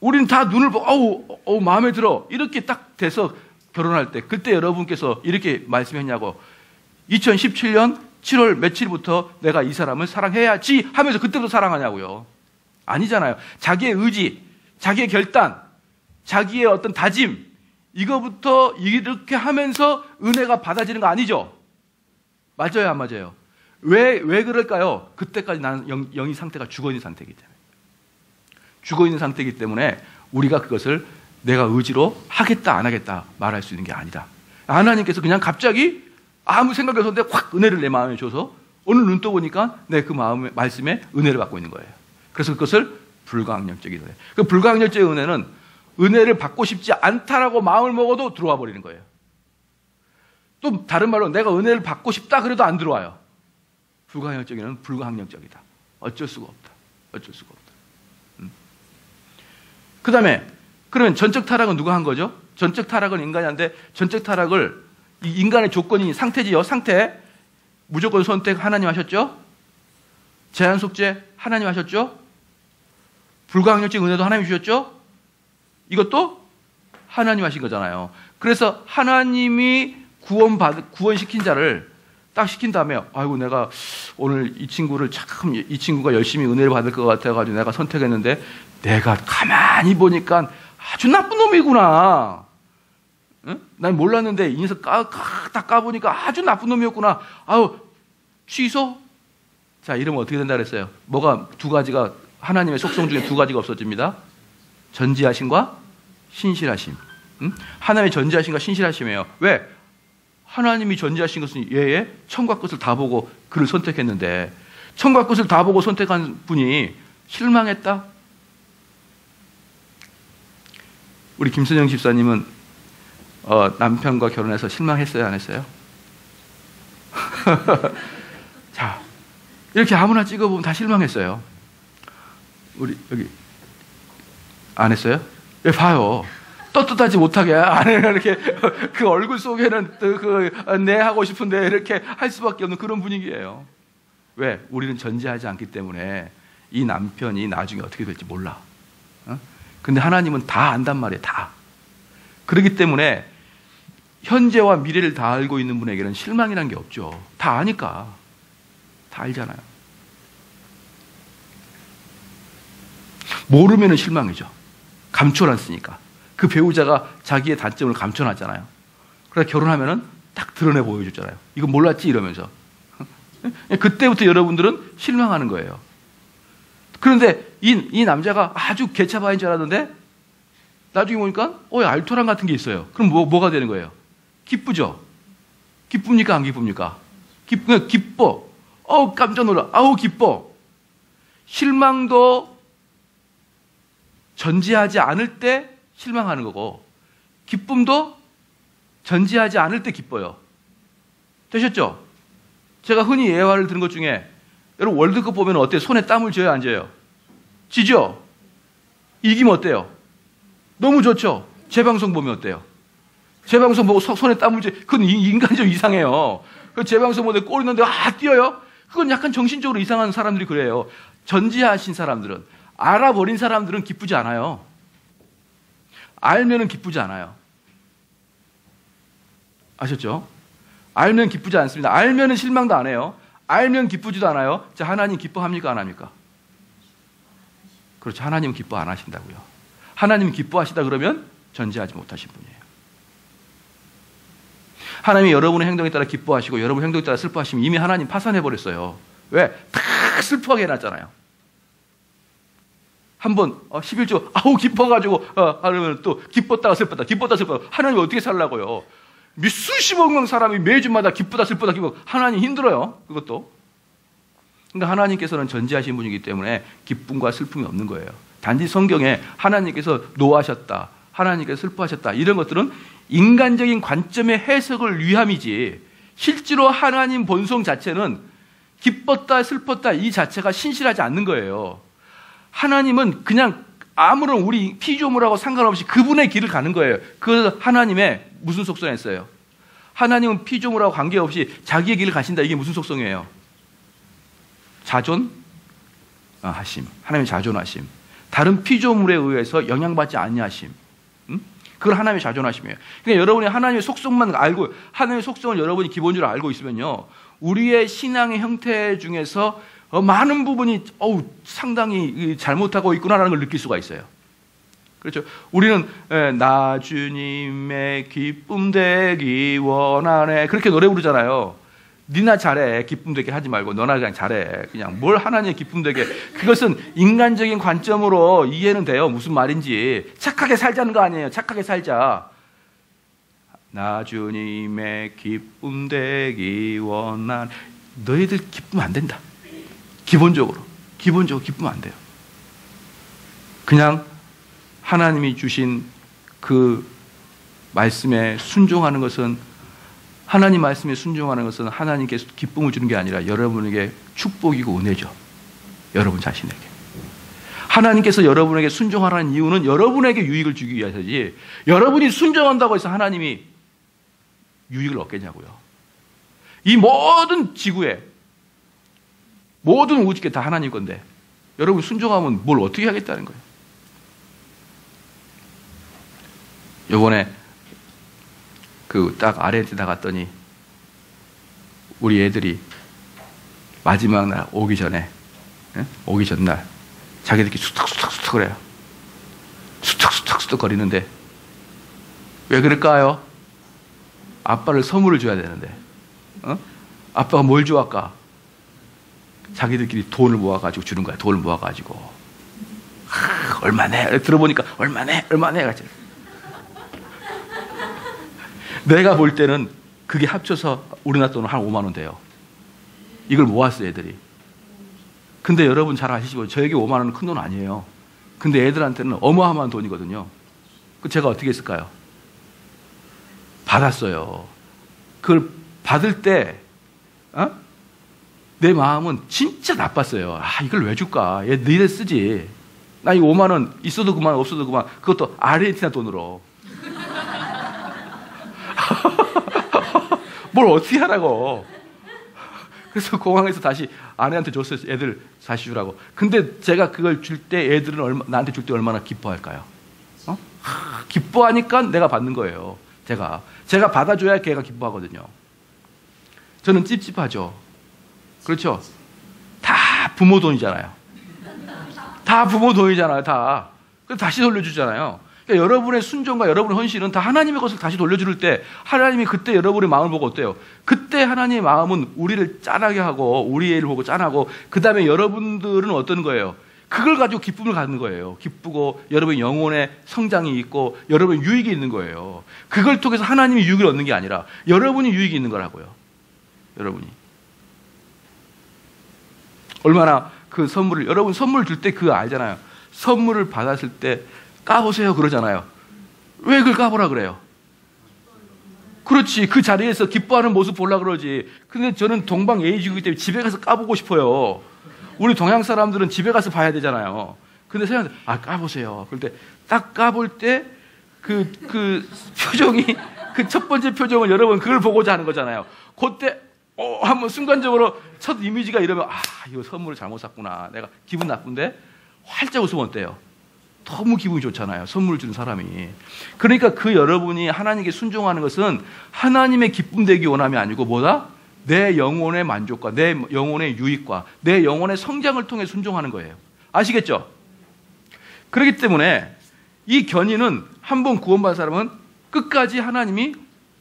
Speaker 1: 우리는 다 눈을 보고 어우, 어우 마음에 들어 이렇게 딱 돼서 결혼할 때 그때 여러분께서 이렇게 말씀했냐고 2017년 7월 며칠부터 내가 이 사람을 사랑해야지 하면서 그때도 사랑하냐고요. 아니잖아요. 자기의 의지, 자기의 결단, 자기의 어떤 다짐, 이거부터 이렇게 하면서 은혜가 받아지는 거 아니죠? 맞아요, 안 맞아요? 왜, 왜 그럴까요? 그때까지 나는 영, 영이 상태가 죽어 있는 상태이기 때문에. 죽어 있는 상태이기 때문에 우리가 그것을 내가 의지로 하겠다, 안 하겠다 말할 수 있는 게 아니다. 하나님께서 그냥 갑자기 아무 생각이 없었는데 확 은혜를 내 마음에 줘서 오늘 눈 떠 보니까 내 그 마음의 말씀에 은혜를 받고 있는 거예요. 그래서 그것을 불가항력적인 은혜. 그 불가항력적인 은혜는 은혜를 받고 싶지 않다라고 마음을 먹어도 들어와 버리는 거예요. 또 다른 말로 내가 은혜를 받고 싶다 그래도 안 들어와요. 불가항력적인 은혜는 불가항력적이다. 어쩔 수가 없다. 어쩔 수가 없다. 음. 그 다음에 그러면 전적 타락은 누가 한 거죠? 전적 타락은 인간이 한데 전적 타락을 인간의 조건이 상태지요. 상태. 무조건 선택 하나님 하셨죠? 제한 속죄 하나님 하셨죠? 불가항력적 은혜도 하나님 주셨죠? 이것도 하나님 하신 거잖아요. 그래서 하나님이 구원 받 구원시킨 자를 딱 시킨 다음에 아이고 내가 오늘 이 친구를 참 이 친구가 열심히 은혜를 받을 것 같아 가지고 내가 선택했는데 내가 가만히 보니까 아주 나쁜 놈이구나. 응? 난 몰랐는데 인석 까, 까, 딱 까보니까 아주 나쁜 놈이었구나. 아우, 취소? 자, 이러면 어떻게 된다 그랬어요? 뭐가 두 가지가, 하나님의 속성 중에 두 가지가 없어집니다. 전지하심과 신실하심. 응? 하나님의 전지하심과 신실하심이에요. 왜? 하나님이 전지하신 것은 얘의 천과 끝을 다 보고 그를 선택했는데, 천과 끝을 다 보고 선택한 분이 실망했다? 우리 김선영 집사님은 어, 남편과 결혼해서 실망했어요, 안 했어요? 자, 이렇게 아무나 찍어보면 다 실망했어요. 우리, 여기, 안 했어요? 왜 봐요? 떳떳하지 못하게 안에 이렇게 그 얼굴 속에는 그내 하고 싶은데 이렇게 할 수밖에 없는 그런 분위기예요. 왜? 우리는 전제하지 않기 때문에 이 남편이 나중에 어떻게 될지 몰라. 어? 근데 하나님은 다 안단 말이에요, 다. 그렇기 때문에 현재와 미래를 다 알고 있는 분에게는 실망이라는 게 없죠. 다 아니까. 다 알잖아요. 모르면 실망이죠. 감춰놨으니까. 그 배우자가 자기의 단점을 감춰놨잖아요. 그래서 결혼하면은 딱 드러내 보여줬잖아요. 이거 몰랐지? 이러면서. 그때부터 여러분들은 실망하는 거예요. 그런데 이, 이 남자가 아주 개차바인 줄 알았는데 나중에 보니까 어, 알토란 같은 게 있어요. 그럼 뭐, 뭐가 되는 거예요? 기쁘죠? 기쁩니까? 안 기쁩니까? 기, 기뻐. 어우, 깜짝 놀라. 아우, 기뻐. 실망도 전제하지 않을 때 실망하는 거고, 기쁨도 전제하지 않을 때 기뻐요. 되셨죠? 제가 흔히 예화를 드는 것 중에, 여러분 월드컵 보면 어때요? 손에 땀을 쥐어요, 안 쥐어요? 지죠? 이기면 어때요? 너무 좋죠? 재방송 보면 어때요? 재방송 보고 손에 땀을 쥐, 그건 인간적 이상해요. 그 재방송 보는데 골 있는데 아 뛰어요? 그건 약간 정신적으로 이상한 사람들이 그래요. 전지하신 사람들은 알아버린 사람들은 기쁘지 않아요. 알면은 기쁘지 않아요. 아셨죠? 알면 기쁘지 않습니다. 알면은 실망도 안 해요. 알면 기쁘지도 않아요. 자, 하나님 기뻐합니까? 안 합니까? 그렇죠. 하나님은 기뻐 안 하신다고요. 하나님 기뻐하시다 그러면 전제하지 못하신 분이에요. 하나님이 여러분의 행동에 따라 기뻐하시고 여러분의 행동에 따라 슬퍼하시면 이미 하나님 파산해 버렸어요. 왜? 다 슬퍼하게 해놨잖아요. 한번 어, 11조 아우 기뻐가지고 어, 하면 또 기뻤다가 슬펐다 기뻤다 슬펐다. 하나님 어떻게 살라고요? 수십억 명 사람이 매주마다 기쁘다 슬프다 기쁘다 하나님 힘들어요 그것도. 그러니까 하나님께서는 전지하신 분이기 때문에 기쁨과 슬픔이 없는 거예요. 단지 성경에 하나님께서 노하셨다 하나님께서 슬퍼하셨다 이런 것들은 인간적인 관점의 해석을 위함이지 실제로 하나님 본성 자체는 기뻤다 슬펐다 이 자체가 신실하지 않는 거예요 하나님은 그냥 아무런 우리 피조물하고 상관없이 그분의 길을 가는 거예요. 그 하나님의 무슨 속성이었어요? 하나님은 피조물하고 관계없이 자기의 길을 가신다. 이게 무슨 속성이에요? 자존 아, 하심. 하나님의 자존하심. 다른 피조물에 의해서 영향받지. 음? 그걸 하나님의 자존하심이에요. 그러니까 여러분이 하나님의 속성만 알고 하나님의 속성을 여러분이 기본적으로 알고 있으면요. 우리의 신앙의 형태 중에서 어, 많은 부분이 어우 상당히 잘못하고 있구나라는 걸 느낄 수가 있어요. 그렇죠. 우리는 나 주님의 기쁨 되기 원하네. 그렇게 노래 부르잖아요. 니나 잘해. 기쁨 되게 하지 말고 너나 그냥 잘해. 그냥 뭘 하나님의 기쁨 되게. 그것은 인간적인 관점으로 이해는 돼요. 무슨 말인지. 착하게 살자는 거 아니에요. 착하게 살자. 나 주님의 기쁨 되기 원한. 너희들 기쁘면 안 된다 기본적으로. 기본적으로 기쁘면 안 돼요. 그냥 하나님이 주신 그 말씀에 순종하는 것은 하나님 말씀에 순종하는 것은 하나님께 기쁨을 주는 게 아니라 여러분에게 축복이고 은혜죠. 여러분 자신에게. 하나님께서 여러분에게 순종하라는 이유는 여러분에게 유익을 주기 위해서지 여러분이 순종한다고 해서 하나님이 유익을 얻겠냐고요. 이 모든 지구에 모든 우주계 다 하나님 건데 여러분 순종하면 뭘 어떻게 하겠다는 거예요. 요번에 그 딱 아르헨티나 갔더니 우리 애들이 마지막 날 오기 전에 예? 오기 전날 자기들끼리 수탁수탁수탁 그래요. 수탁수탁수탁 거리는데 왜 그럴까요? 아빠를 선물을 줘야 되는데 어? 아빠가 뭘 좋아할까? 자기들끼리 돈을 모아가지고 주는 거야. 돈을 모아가지고. 얼마네? 들어보니까 얼마네? 얼마네? 같이. 내가 볼 때는 그게 합쳐서 우리나라 돈은 한 5만 원 돼요. 이걸 모았어요, 애들이. 근데 여러분 잘 아시지만 저에게 5만 원은 큰 돈 아니에요. 근데 애들한테는 어마어마한 돈이거든요. 그 제가 어떻게 했을까요? 받았어요. 그걸 받을 때, 어? 내 마음은 진짜 나빴어요. 아, 이걸 왜 줄까? 얘 너희들 쓰지. 나 이 5만 원 있어도 그만 없어도 그만. 그것도 아르헨티나 돈으로. 뭘 어떻게 하라고. 그래서 공항에서 다시 아내한테 줬어요. 애들 다시 주라고. 근데 제가 그걸 줄 때 애들은 얼마, 나한테 줄 때 얼마나 기뻐할까요? 어? 하, 기뻐하니까 내가 받는 거예요. 제가. 제가 받아줘야 걔가 기뻐하거든요. 저는 찝찝하죠. 그렇죠? 다 부모 돈이잖아요. 다 부모 돈이잖아요, 다. 그래서 다시 돌려주잖아요. 그러니까 여러분의 순종과 여러분의 헌신은 다 하나님의 것을 다시 돌려줄 때 하나님이 그때 여러분의 마음을 보고 어때요? 그때 하나님의 마음은 우리를 짠하게 하고 우리의 일을 보고 짠하고 그 다음에 여러분들은 어떤 거예요? 그걸 가지고 기쁨을 갖는 거예요. 기쁘고 여러분 영혼의 성장이 있고 여러분 유익이 있는 거예요. 그걸 통해서 하나님이 유익을 얻는 게 아니라 여러분이 유익이 있는 거라고요. 여러분이. 얼마나 그 선물을 여러분 선물 줄 때 그거 알잖아요. 선물을 받았을 때 까보세요 그러잖아요. 왜 그걸 까보라 그래요? 그렇지 그 자리에서 기뻐하는 모습 보려 그러지. 근데 저는 동방 에이지이기 때문에 집에 가서 까보고 싶어요. 우리 동양 사람들은 집에 가서 봐야 되잖아요. 근데 사람들 아 까보세요. 때딱 까볼 때 그 그 표정이 그 첫 번째 표정은 여러분 그걸 보고자 하는 거잖아요. 그때 어 한번 순간적으로 첫 이미지가 이러면 아 이거 선물을 잘못 샀구나. 내가 기분 나쁜데 활짝 웃으면 어때요? 너무 기분이 좋잖아요. 선물을 주는 사람이. 그러니까 그 여러분이 하나님께 순종하는 것은 하나님의 기쁨 되기 원함이 아니고 뭐다? 내 영혼의 만족과 내 영혼의 유익과 내 영혼의 성장을 통해 순종하는 거예요. 아시겠죠? 그렇기 때문에 이 견인은 한 번 구원받은 사람은 끝까지 하나님이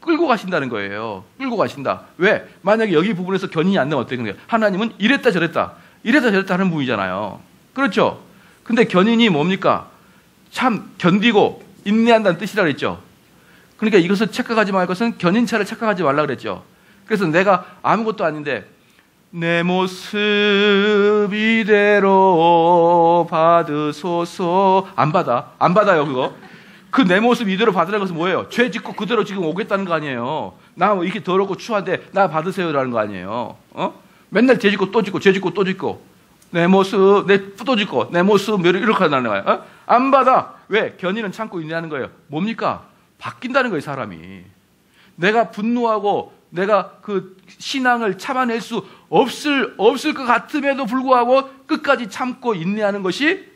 Speaker 1: 끌고 가신다는 거예요. 끌고 가신다. 왜? 만약에 여기 부분에서 견인이 안 되면 어떻게 되는 거예요? 하나님은 이랬다 저랬다. 이랬다 저랬다 하는 분이잖아요. 그렇죠? 근데 견인이 뭡니까? 참 견디고 인내한다는 뜻이라 그랬죠. 그러니까 이것을 착각하지 말 것은 견인차를 착각하지 말라 그랬죠. 그래서 내가 아무것도 아닌데 내 모습 이대로 받으소서 안 받아 안 받아요 그거 그 내 모습 이대로 받으라는 것은 뭐예요? 죄 짓고 그대로 지금 오겠다는 거 아니에요? 나 뭐 이렇게 더럽고 추한데 나 받으세요라는 거 아니에요? 어? 맨날 죄 짓고 또 짓고 죄 짓고 또 짓고. 내 모습 내또 짓고 내 모습 이렇게 하는 거야 어? 안 받아. 왜? 견인은 참고 인내하는 거예요. 뭡니까? 바뀐다는 거예요 사람이. 내가 분노하고 내가 그 신앙을 참아낼 수 없을 없을 것 같음에도 불구하고 끝까지 참고 인내하는 것이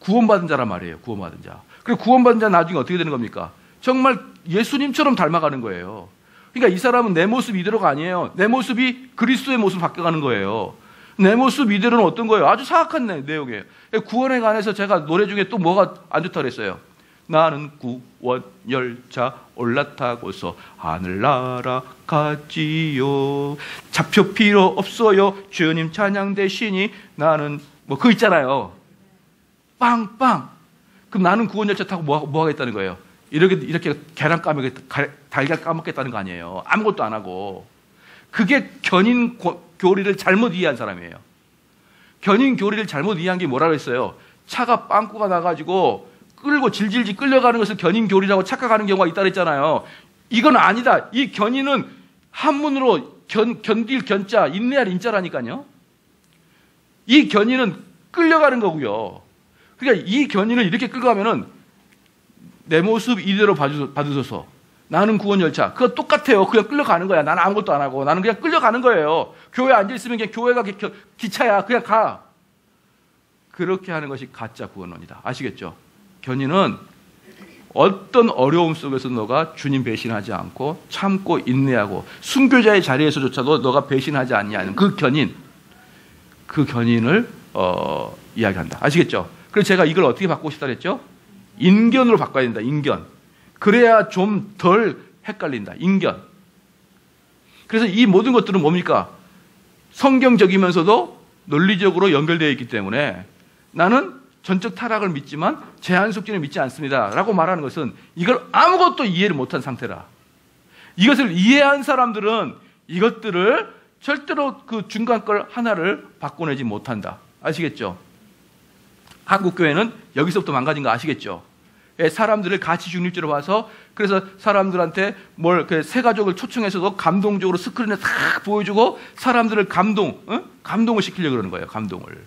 Speaker 1: 구원받은 자란 말이에요. 구원받은 자. 그리고 구원받은 자 나중에 어떻게 되는 겁니까? 정말 예수님처럼 닮아가는 거예요. 그러니까 이 사람은 내 모습 이대로가 아니에요. 내 모습이 그리스도의 모습 바뀌어가는 거예요. 내 모습 이대로는 어떤 거예요? 아주 사악한 내용이에요. 구원에 관해서 제가 노래 중에 또 뭐가 안 좋다 그랬어요. 나는 구원 열차 올라타고서 하늘나라 가지요. 잡표 필요 없어요. 주님 찬양 대신이 나는 뭐 그거 있잖아요. 빵빵. 그럼 나는 구원 열차 타고 뭐, 뭐 하겠다는 거예요? 이렇게 이렇게 계란 까먹겠 달걀 까먹겠다는 거 아니에요. 아무것도 안 하고. 그게 견인 교리를 잘못 이해한 사람이에요. 견인 교리를 잘못 이해한 게 뭐라고 했어요? 차가 빵꾸가 나가지고 끌고 질질질 끌려가는 것을 견인 교리라고 착각하는 경우가 있다 그랬잖아요. 이건 아니다. 이 견인은 한문으로 견, 견딜 견자, 인내할 인자라니까요. 이 견인은 끌려가는 거고요. 그러니까 이 견인을 이렇게 끌고 가면은 내 모습 이대로 받으소서. 나는 구원 열차. 그거 똑같아요. 그냥 끌려가는 거야. 나는 아무것도 안 하고. 나는 그냥 끌려가는 거예요. 교회 앉아있으면 그냥 교회가 기차야. 그냥 가. 그렇게 하는 것이 가짜 구원론이다. 아시겠죠? 견인은 어떤 어려움 속에서 너가 주님 배신하지 않고 참고 인내하고 순교자의 자리에서조차도 너가 배신하지 않냐는 그 견인, 그 견인을 어, 이야기한다. 아시겠죠? 그래서 제가 이걸 어떻게 바꾸고 싶다 그랬죠? 인견으로 바꿔야 된다. 인견. 그래야 좀 덜 헷갈린다. 인견. 그래서 이 모든 것들은 뭡니까? 성경적이면서도 논리적으로 연결되어 있기 때문에 나는 전적 타락을 믿지만 제한 속죄를 믿지 않습니다. 라고 말하는 것은 이걸 아무것도 이해를 못한 상태라. 이것을 이해한 사람들은 이것들을 절대로 그 중간 걸 하나를 바꿔내지 못한다. 아시겠죠? 한국 교회는 여기서부터 망가진 거 아시겠죠? 예, 사람들을 가치 중립주로 봐서 그래서 사람들한테 뭘새 그 가족을 초청해서도 감동적으로 스크린에 탁 보여주고 사람들을 감동, 어? 감동을 시키려고 그러는 거예요. 감동을.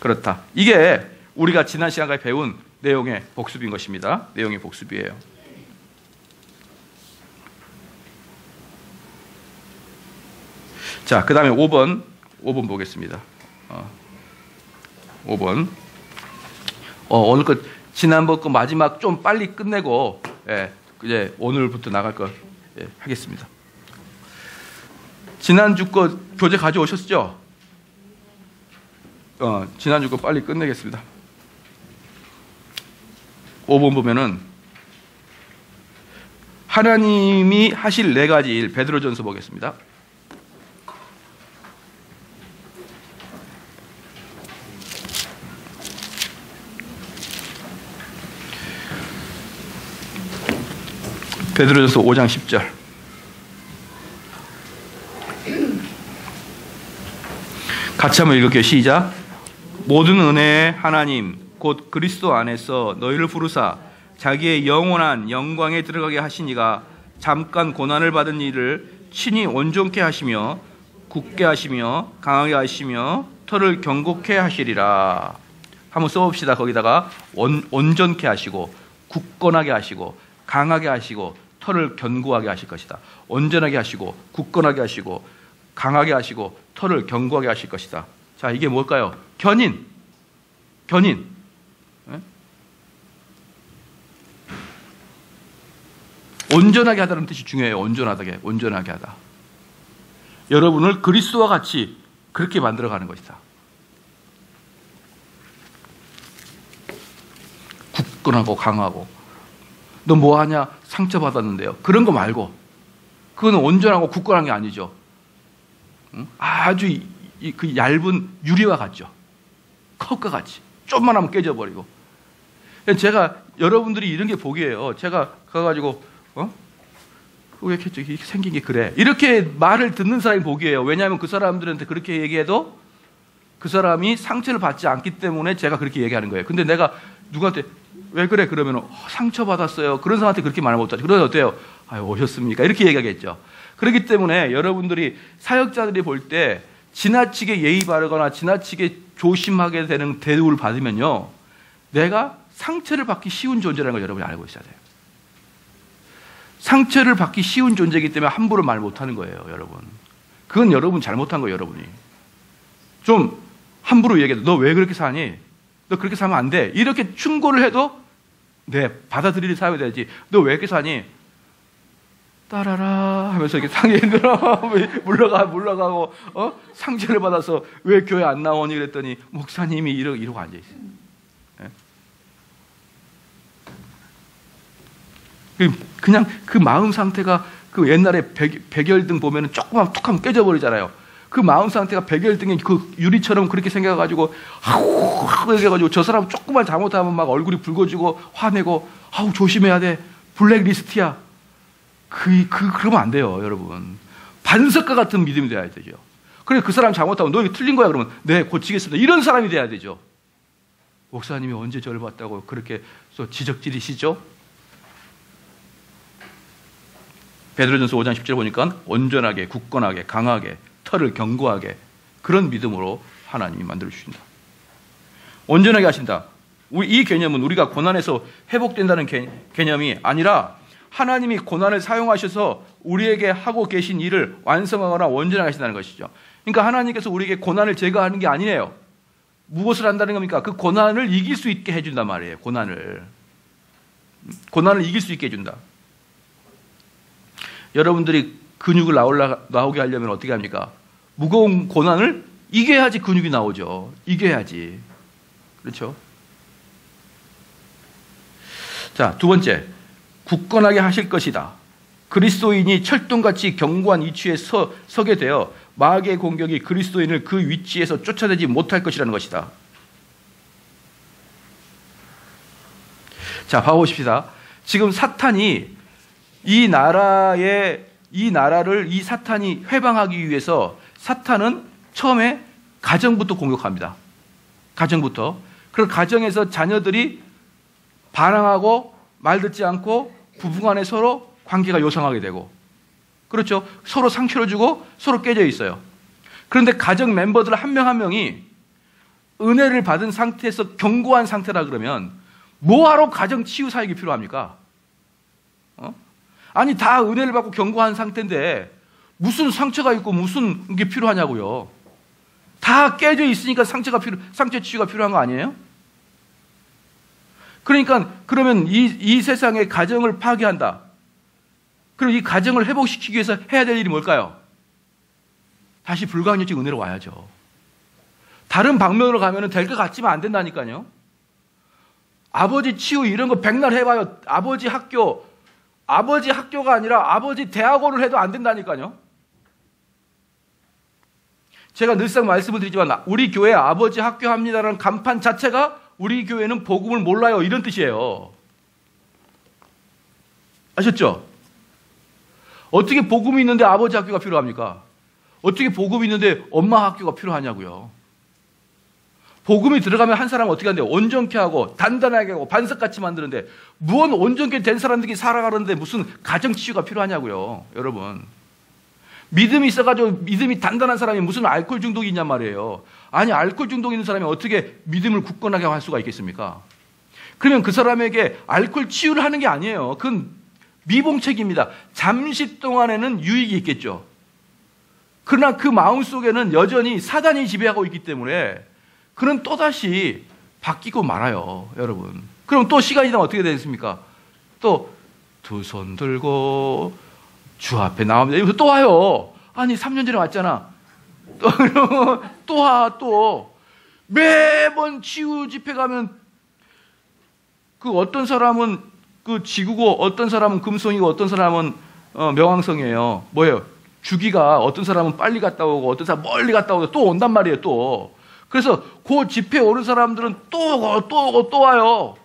Speaker 1: 그렇다. 이게 우리가 지난 시간까지 배운 내용의 복습인 것입니다. 내용의 복습이에요. 자, 그 다음에 5번, 5번 보겠습니다. 어, 5번. 어, 오늘 그, 지난번 그 마지막 좀 빨리 끝내고, 예, 이제 오늘부터 나갈 거 예, 하겠습니다. 지난주 거 교재 가져오셨죠? 어, 지난주 거 빨리 끝내겠습니다. 5번 보면은 하나님이 하실 네 가지 일 베드로전서 보겠습니다. 베드로전서 5장 10절. 같이 한번 읽을게요. 시작. 모든 은혜의 하나님 곧 그리스도 안에서 너희를 부르사 자기의 영원한 영광에 들어가게 하시니가 잠깐 고난을 받은 이를 친히 온전케 하시며 굳게 하시며 강하게 하시며 털을 경고케 하시리라. 한번 써봅시다. 거기다가 온, 온전케 하시고 굳건하게 하시고 강하게 하시고 털을 견고하게 하실 것이다. 온전하게 하시고 굳건하게 하시고 강하게 하시고 털을 견고하게 하실 것이다. 자, 이게 뭘까요? 견인. 견인. 예? 온전하게 하다는 뜻이 중요해요. 온전하게, 온전하게 하다. 여러분을 그리스도와 같이 그렇게 만들어가는 것이다. 굳건하고 강하고. 너 뭐하냐? 상처받았는데요. 그런 거 말고. 그건 온전하고 굳건한 게 아니죠. 아주 그 얇은 유리와 같죠. 컵과 같이. 좀만 하면 깨져버리고. 제가 여러분들이 이런 게 복이에요. 제가 가가지고, 어? 왜 이렇게, 이렇게 생긴 게 그래? 이렇게 말을 듣는 사람이 복이에요. 왜냐하면 그 사람들한테 그렇게 얘기해도 그 사람이 상처를 받지 않기 때문에 제가 그렇게 얘기하는 거예요. 근데 내가 누구한테 왜 그래? 그러면 어, 상처받았어요. 그런 사람한테 그렇게 말을 못하죠. 그러면 어때요? 아유, 오셨습니까? 이렇게 얘기하겠죠. 그렇기 때문에 여러분들이 사역자들이 볼 때 지나치게 예의 바르거나 지나치게 조심하게 되는 대우를 받으면요. 내가 상처를 받기 쉬운 존재라는 걸 여러분이 알고 있어야 돼요. 상처를 받기 쉬운 존재이기 때문에 함부로 말 못하는 거예요, 여러분. 그건 여러분 잘못한 거예요, 여러분이. 좀 함부로 얘기해도 너 왜 그렇게 사니? 너 그렇게 살면 안 돼. 이렇게 충고를 해도 네, 받아들일 사회가 되지. 너 왜 이렇게 사니? 따라라 하면서 이렇게 상에 들어 물러가 물러가고 어 상처를 받아서 왜 교회 안 나오니 그랬더니 목사님이 이러 이러고 앉아 있어요. 네? 그냥 그 마음 상태가 그 옛날에 백, 백열등 보면은 조금만 툭하면 깨져버리잖아요. 그 마음 상태가 백열등이 그 유리처럼 그렇게 생겨가지고 아우 얘기해가지고 저 사람 조금만 잘못하면 막 얼굴이 붉어지고 화내고 아우 조심해야 돼 블랙리스트야 그, 그, 그러면 안 돼요, 여러분. 반석과 같은 믿음이 돼야 되죠. 그래, 그 사람 잘못하면 너 이거 틀린 거야. 그러면 네, 고치겠습니다. 이런 사람이 돼야 되죠. 목사님이 언제 저를 봤다고 그렇게 또 지적질이시죠? 베드로전서 5장 10절 보니까 온전하게, 굳건하게, 강하게, 털을 견고하게 그런 믿음으로 하나님이 만들어 주신다. 온전하게 하신다. 이 개념은 우리가 고난에서 회복된다는 개념이 아니라 하나님이 고난을 사용하셔서 우리에게 하고 계신 일을 완성하거나 원전하게 하신다는 것이죠. 그러니까 하나님께서 우리에게 고난을 제거하는 게 아니에요. 무엇을 한다는 겁니까? 그 고난을 이길 수 있게 해준단 말이에요. 고난을. 고난을 이길 수 있게 해준다. 여러분들이 근육을 나올라, 나오게 하려면 어떻게 합니까? 무거운 고난을 이겨야지 근육이 나오죠. 이겨야지. 그렇죠? 자, 두 번째. 굳건하게 하실 것이다. 그리스도인이 철동같이 견고한 위치에 서, 서게 되어 마귀의 공격이 그리스도인을 그 위치에서 쫓아내지 못할 것이라는 것이다. 자, 봐보십시다. 지금 사탄이 이 나라의 이 나라를 이 사탄이 회방하기 위해서 사탄은 처음에 가정부터 공격합니다. 가정부터. 그런 가정에서 자녀들이 반항하고 말 듣지 않고 부부간에 서로 관계가 요상하게 되고 그렇죠. 서로 상처를 주고 서로 깨져 있어요. 그런데 가정 멤버들 한 명한 한 명이 은혜를 받은 상태에서 견고한 상태라 그러면 뭐하러 가정 치유 사역이 필요합니까? 어? 아니 다 은혜를 받고 견고한 상태인데 무슨 상처가 있고 무슨 게 필요하냐고요. 다 깨져 있으니까 상처가 필요, 상처 치유가 필요한 거 아니에요? 그러니까 그러면 이, 이 세상의 가정을 파괴한다. 그럼 이 가정을 회복시키기 위해서 해야 될 일이 뭘까요? 다시 불가항력적 은혜로 와야죠. 다른 방면으로 가면 될 것 같지만 안 된다니까요. 아버지 치유 이런 거 백날 해봐요. 아버지 학교, 아버지 학교가 아니라 아버지 대학원을 해도 안 된다니까요. 제가 늘상 말씀을 드리지만 우리 교회 아버지 학교 합니다라는 간판 자체가 우리 교회는 복음을 몰라요. 이런 뜻이에요. 아셨죠? 어떻게 복음이 있는데 아버지 학교가 필요합니까? 어떻게 복음이 있는데 엄마 학교가 필요하냐고요. 복음이 들어가면 한 사람은 어떻게 하는데 온전케 하고 단단하게 하고 반석같이 만드는데 무언 온전케 된 사람들이 살아가는데 무슨 가정 치유가 필요하냐고요, 여러분. 믿음이 있어가지고 믿음이 단단한 사람이 무슨 알코올 중독이 있냔 말이에요. 아니 알코올 중독 있는 사람이 어떻게 믿음을 굳건하게 할 수가 있겠습니까? 그러면 그 사람에게 알코올 치유를 하는 게 아니에요. 그건 미봉책입니다. 잠시 동안에는 유익이 있겠죠. 그러나 그 마음 속에는 여전히 사단이 지배하고 있기 때문에 그는 또다시 바뀌고 말아요, 여러분. 그럼 또 시간이 지나면 어떻게 되겠습니까? 또 두 손 들고 주 앞에 나옵니다. 여기서 또 와요. 아니, 3년 전에 왔잖아. 또, 또 와, 또. 매번 치유 집회 가면 그 어떤 사람은 그 지구고 어떤 사람은 금성이고 어떤 사람은 어, 명왕성이에요. 뭐예요? 주기가 어떤 사람은 빨리 갔다 오고 어떤 사람 멀리 갔다 오고 또 온단 말이에요, 또. 그래서 그 집회 오는 사람들은 또 오고 또 오고 또 와요.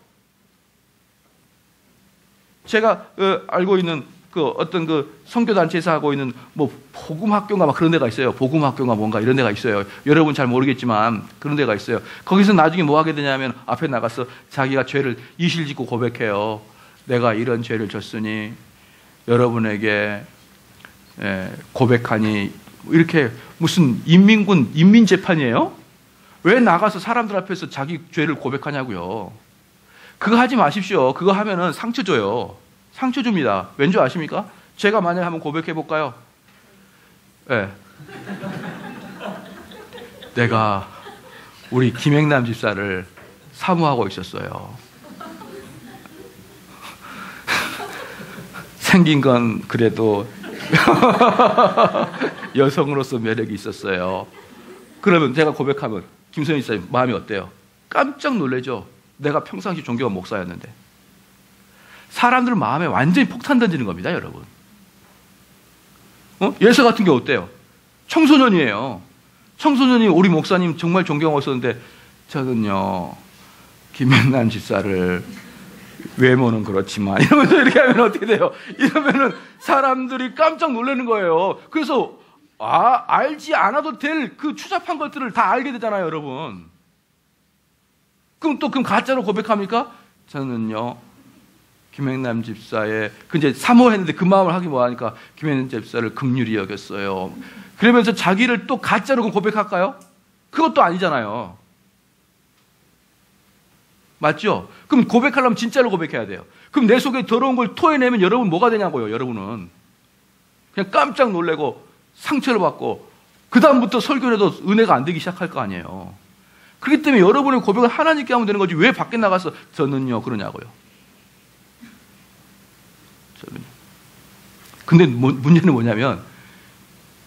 Speaker 1: 제가 그 알고 있는 그 어떤 그 선교 단체에서 하고 있는 뭐 복음 학교가 막 그런 데가 있어요. 복음 학교가 뭔가 이런 데가 있어요. 여러분 잘 모르겠지만 그런 데가 있어요. 거기서 나중에 뭐 하게 되냐면 앞에 나가서 자기가 죄를 이실짓고 고백해요. 내가 이런 죄를 졌으니 여러분에게 예, 고백하니 이렇게 무슨 인민군 인민 재판이에요? 왜 나가서 사람들 앞에서 자기 죄를 고백하냐고요. 그거 하지 마십시오. 그거 하면은 상처 줘요. 상처 줍니다. 왠지 아십니까? 제가 만약에 한번 고백해 볼까요? 예. 네. 내가 우리 김행남 집사를 사모하고 있었어요. 생긴 건 그래도 여성으로서 매력이 있었어요. 그러면 제가 고백하면 김선희 집사님 마음이 어때요? 깜짝 놀래죠. 내가 평상시 존경한 목사였는데. 사람들 마음에 완전히 폭탄 던지는 겁니다, 여러분. 어? 예서 같은 게 어때요? 청소년이에요. 청소년이 우리 목사님 정말 존경하고 있었는데, 저는요, 김현남 집사를 외모는 그렇지만, 이러면서 이렇게 하면 어떻게 돼요? 이러면은 사람들이 깜짝 놀라는 거예요. 그래서, 아, 알지 않아도 될 그 추잡한 것들을 다 알게 되잖아요, 여러분. 그럼 또, 그럼 가짜로 고백합니까? 저는요, 김행남 집사의 그 이제 사모했는데 그 마음을 하기 뭐하니까 김행남 집사를 금률이 여겼어요. 그러면서 자기를 또 가짜로 고백할까요? 그것도 아니잖아요. 맞죠? 그럼 고백하려면 진짜로 고백해야 돼요. 그럼 내 속에 더러운 걸 토해내면 여러분 뭐가 되냐고요, 여러분은. 그냥 깜짝 놀래고 상처를 받고 그다음부터 설교를 해도 은혜가 안 되기 시작할 거 아니에요. 그렇기 때문에 여러분의 고백을 하나님께 하면 되는 거지 왜 밖에 나가서 저는요 그러냐고요. 근데 문제는 뭐냐면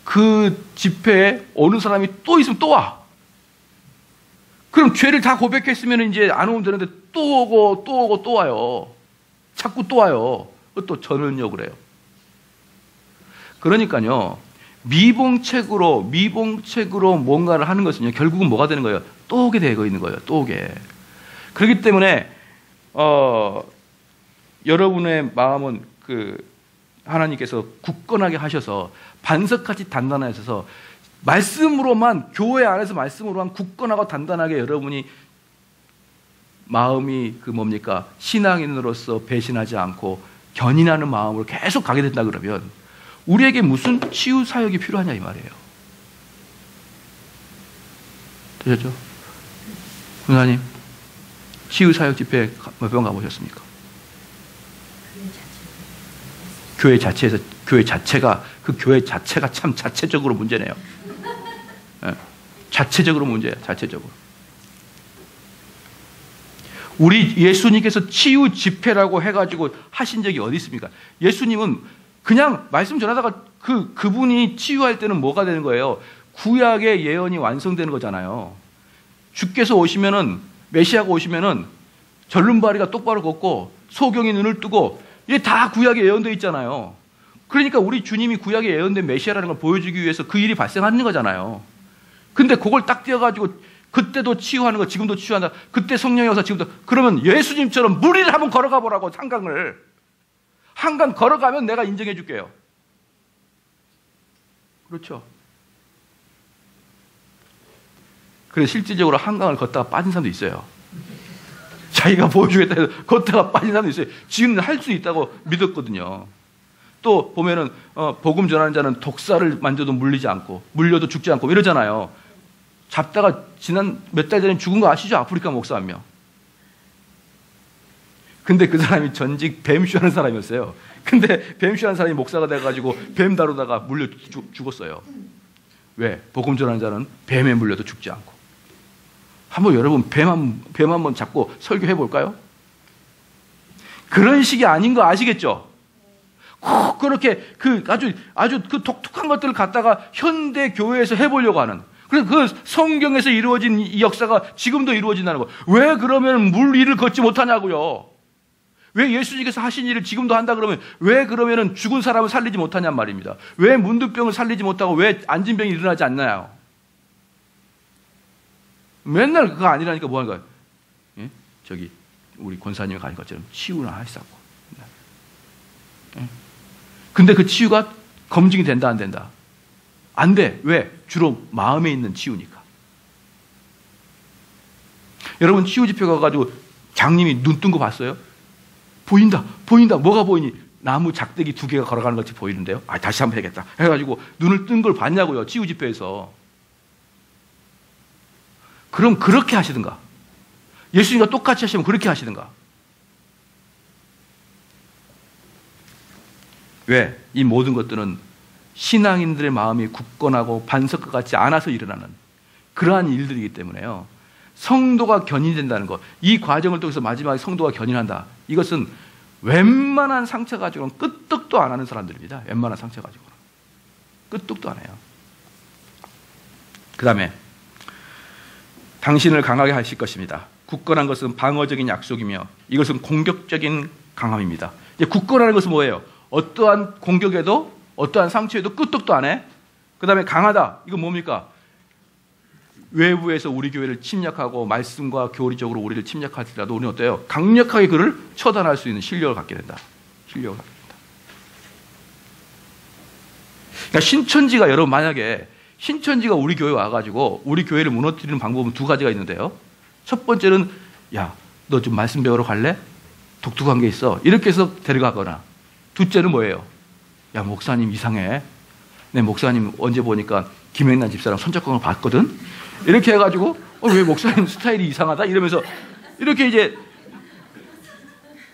Speaker 1: 그 집회에 어느 사람이 또 있으면 또 와. 그럼 죄를 다 고백했으면 이제 안 오면 되는데 또 오고 또 오고 또 와요. 자꾸 또 와요. 또 저는요 그래요. 그러니까요. 미봉책으로 미봉책으로 뭔가를 하는 것은요 결국은 뭐가 되는 거예요? 또 오게 되고 있는 거예요. 또 오게. 그렇기 때문에 어, 여러분의 마음은 그 하나님께서 굳건하게 하셔서 반석같이 단단하셔서 말씀으로만 교회 안에서 말씀으로만 굳건하고 단단하게 여러분이 마음이 그 뭡니까 신앙인으로서 배신하지 않고 견인하는 마음으로 계속 가게 된다 그러면 우리에게 무슨 치유 사역이 필요하냐 이 말이에요. 되셨죠? 군사님 치유 사역 집회 몇 번 가보셨습니까? 교회 자체에서 교회 자체가 그 교회 자체가 참 자체적으로 문제네요. 네. 자체적으로 문제야. 자체적으로. 우리 예수님께서 치유 집회라고 해가지고 하신 적이 어디 있습니까? 예수님은 그냥 말씀 전하다가 그 그분이 치유할 때는 뭐가 되는 거예요? 구약의 예언이 완성되는 거잖아요. 주께서 오시면은 메시아가 오시면은 절름발이가 똑바로 걷고 소경이 눈을 뜨고 이게 다 구약에 예언되어 있잖아요. 그러니까 우리 주님이 구약에 예언된 메시아라는 걸 보여주기 위해서 그 일이 발생하는 거잖아요. 근데 그걸 딱 띄어가지고 그때도 치유하는 거 지금도 치유한다. 그때 성령이 와서 지금도 그러면 예수님처럼 무리를 한번 걸어가 보라고 한강을 한강 걸어가면 내가 인정해 줄게요. 그렇죠. 그래서 실질적으로 한강을 걷다가 빠진 사람도 있어요. 자기가 보여주겠다 해서 걷다가 빠진 사람도 있어요. 지금 할 수 있다고 믿었거든요. 또 보면은 어, 복음 전하는 자는 독사를 만져도 물리지 않고 물려도 죽지 않고 이러잖아요. 잡다가 지난 몇 달 전에 죽은 거 아시죠? 아프리카 목사 한 명. 근데 그 사람이 전직 뱀쇼 하는 사람이었어요. 근데 뱀쇼 하는 사람이 목사가 돼가지고 뱀 다루다가 물려 죽, 죽었어요. 왜? 복음 전하는 자는 뱀에 물려도 죽지 않고. 한번 여러분 뱀 한, 뱀 한번 잡고 설교해 볼까요? 그런 식이 아닌 거 아시겠죠? 꼭 그렇게 그 아주 아주 그 독특한 것들을 갖다가 현대 교회에서 해보려고 하는 그래서 그 성경에서 이루어진 이 역사가 지금도 이루어진다는 거. 왜 그러면 물 위를 걷지 못하냐고요? 왜 예수님께서 하신 일을 지금도 한다 그러면 왜 그러면은 죽은 사람을 살리지 못하냔 말입니다. 왜 문득병을 살리지 못하고 왜 안진병이 일어나지 않나요? 맨날 그거 아니라니까 뭐 하는 거예요? 예? 저기 우리 권사님이 가는 것처럼 치유나 하시고. 예? 근데 그 치유가 검증이 된다 안 된다? 안 돼. 왜? 주로 마음에 있는 치유니까. 여러분 치유 집회 가가지고 장님이 눈 뜬 거 봤어요? 보인다, 보인다. 뭐가 보이니? 나무 작대기 두 개가 걸어가는 것이 보이는데요. 아 다시 한번 해야겠다. 해가지고 눈을 뜬 걸 봤냐고요. 치유 집회에서. 그럼 그렇게 하시든가. 예수님과 똑같이 하시면 그렇게 하시든가. 왜? 이 모든 것들은 신앙인들의 마음이 굳건하고 반석과 같지 않아서 일어나는 그러한 일들이기 때문에요. 성도가 견인된다는 것, 이 과정을 통해서 마지막에 성도가 견인한다. 이것은 웬만한 상처 가지고는 끄떡도 안 하는 사람들입니다. 웬만한 상처 가지고는. 끄떡도 안 해요. 그 다음에 당신을 강하게 하실 것입니다. 굳건한 것은 방어적인 약속이며 이것은 공격적인 강함입니다. 굳건하는 것은 뭐예요? 어떠한 공격에도 어떠한 상처에도 끄떡도 안 해. 그 다음에 강하다. 이건 뭡니까? 외부에서 우리 교회를 침략하고 말씀과 교리적으로 우리를 침략할지라도 우리는 어때요? 강력하게 그를 처단할 수 있는 실력을 갖게 된다. 실력을 갖게 된다. 그러니까 신천지가 여러분 만약에 신천지가 우리 교회 와가지고 우리 교회를 무너뜨리는 방법은 두 가지가 있는데요. 첫 번째는 야, 너 좀 말씀 배우러 갈래? 독특한 게 있어. 이렇게 해서 데려가거나. 둘째는 뭐예요? 야, 목사님 이상해. 내 목사님 언제 보니까 김행란 집사랑 손잡고 봤거든? 이렇게 해가지고, 어, 왜 목사님 스타일이 이상하다? 이러면서 이렇게 이제,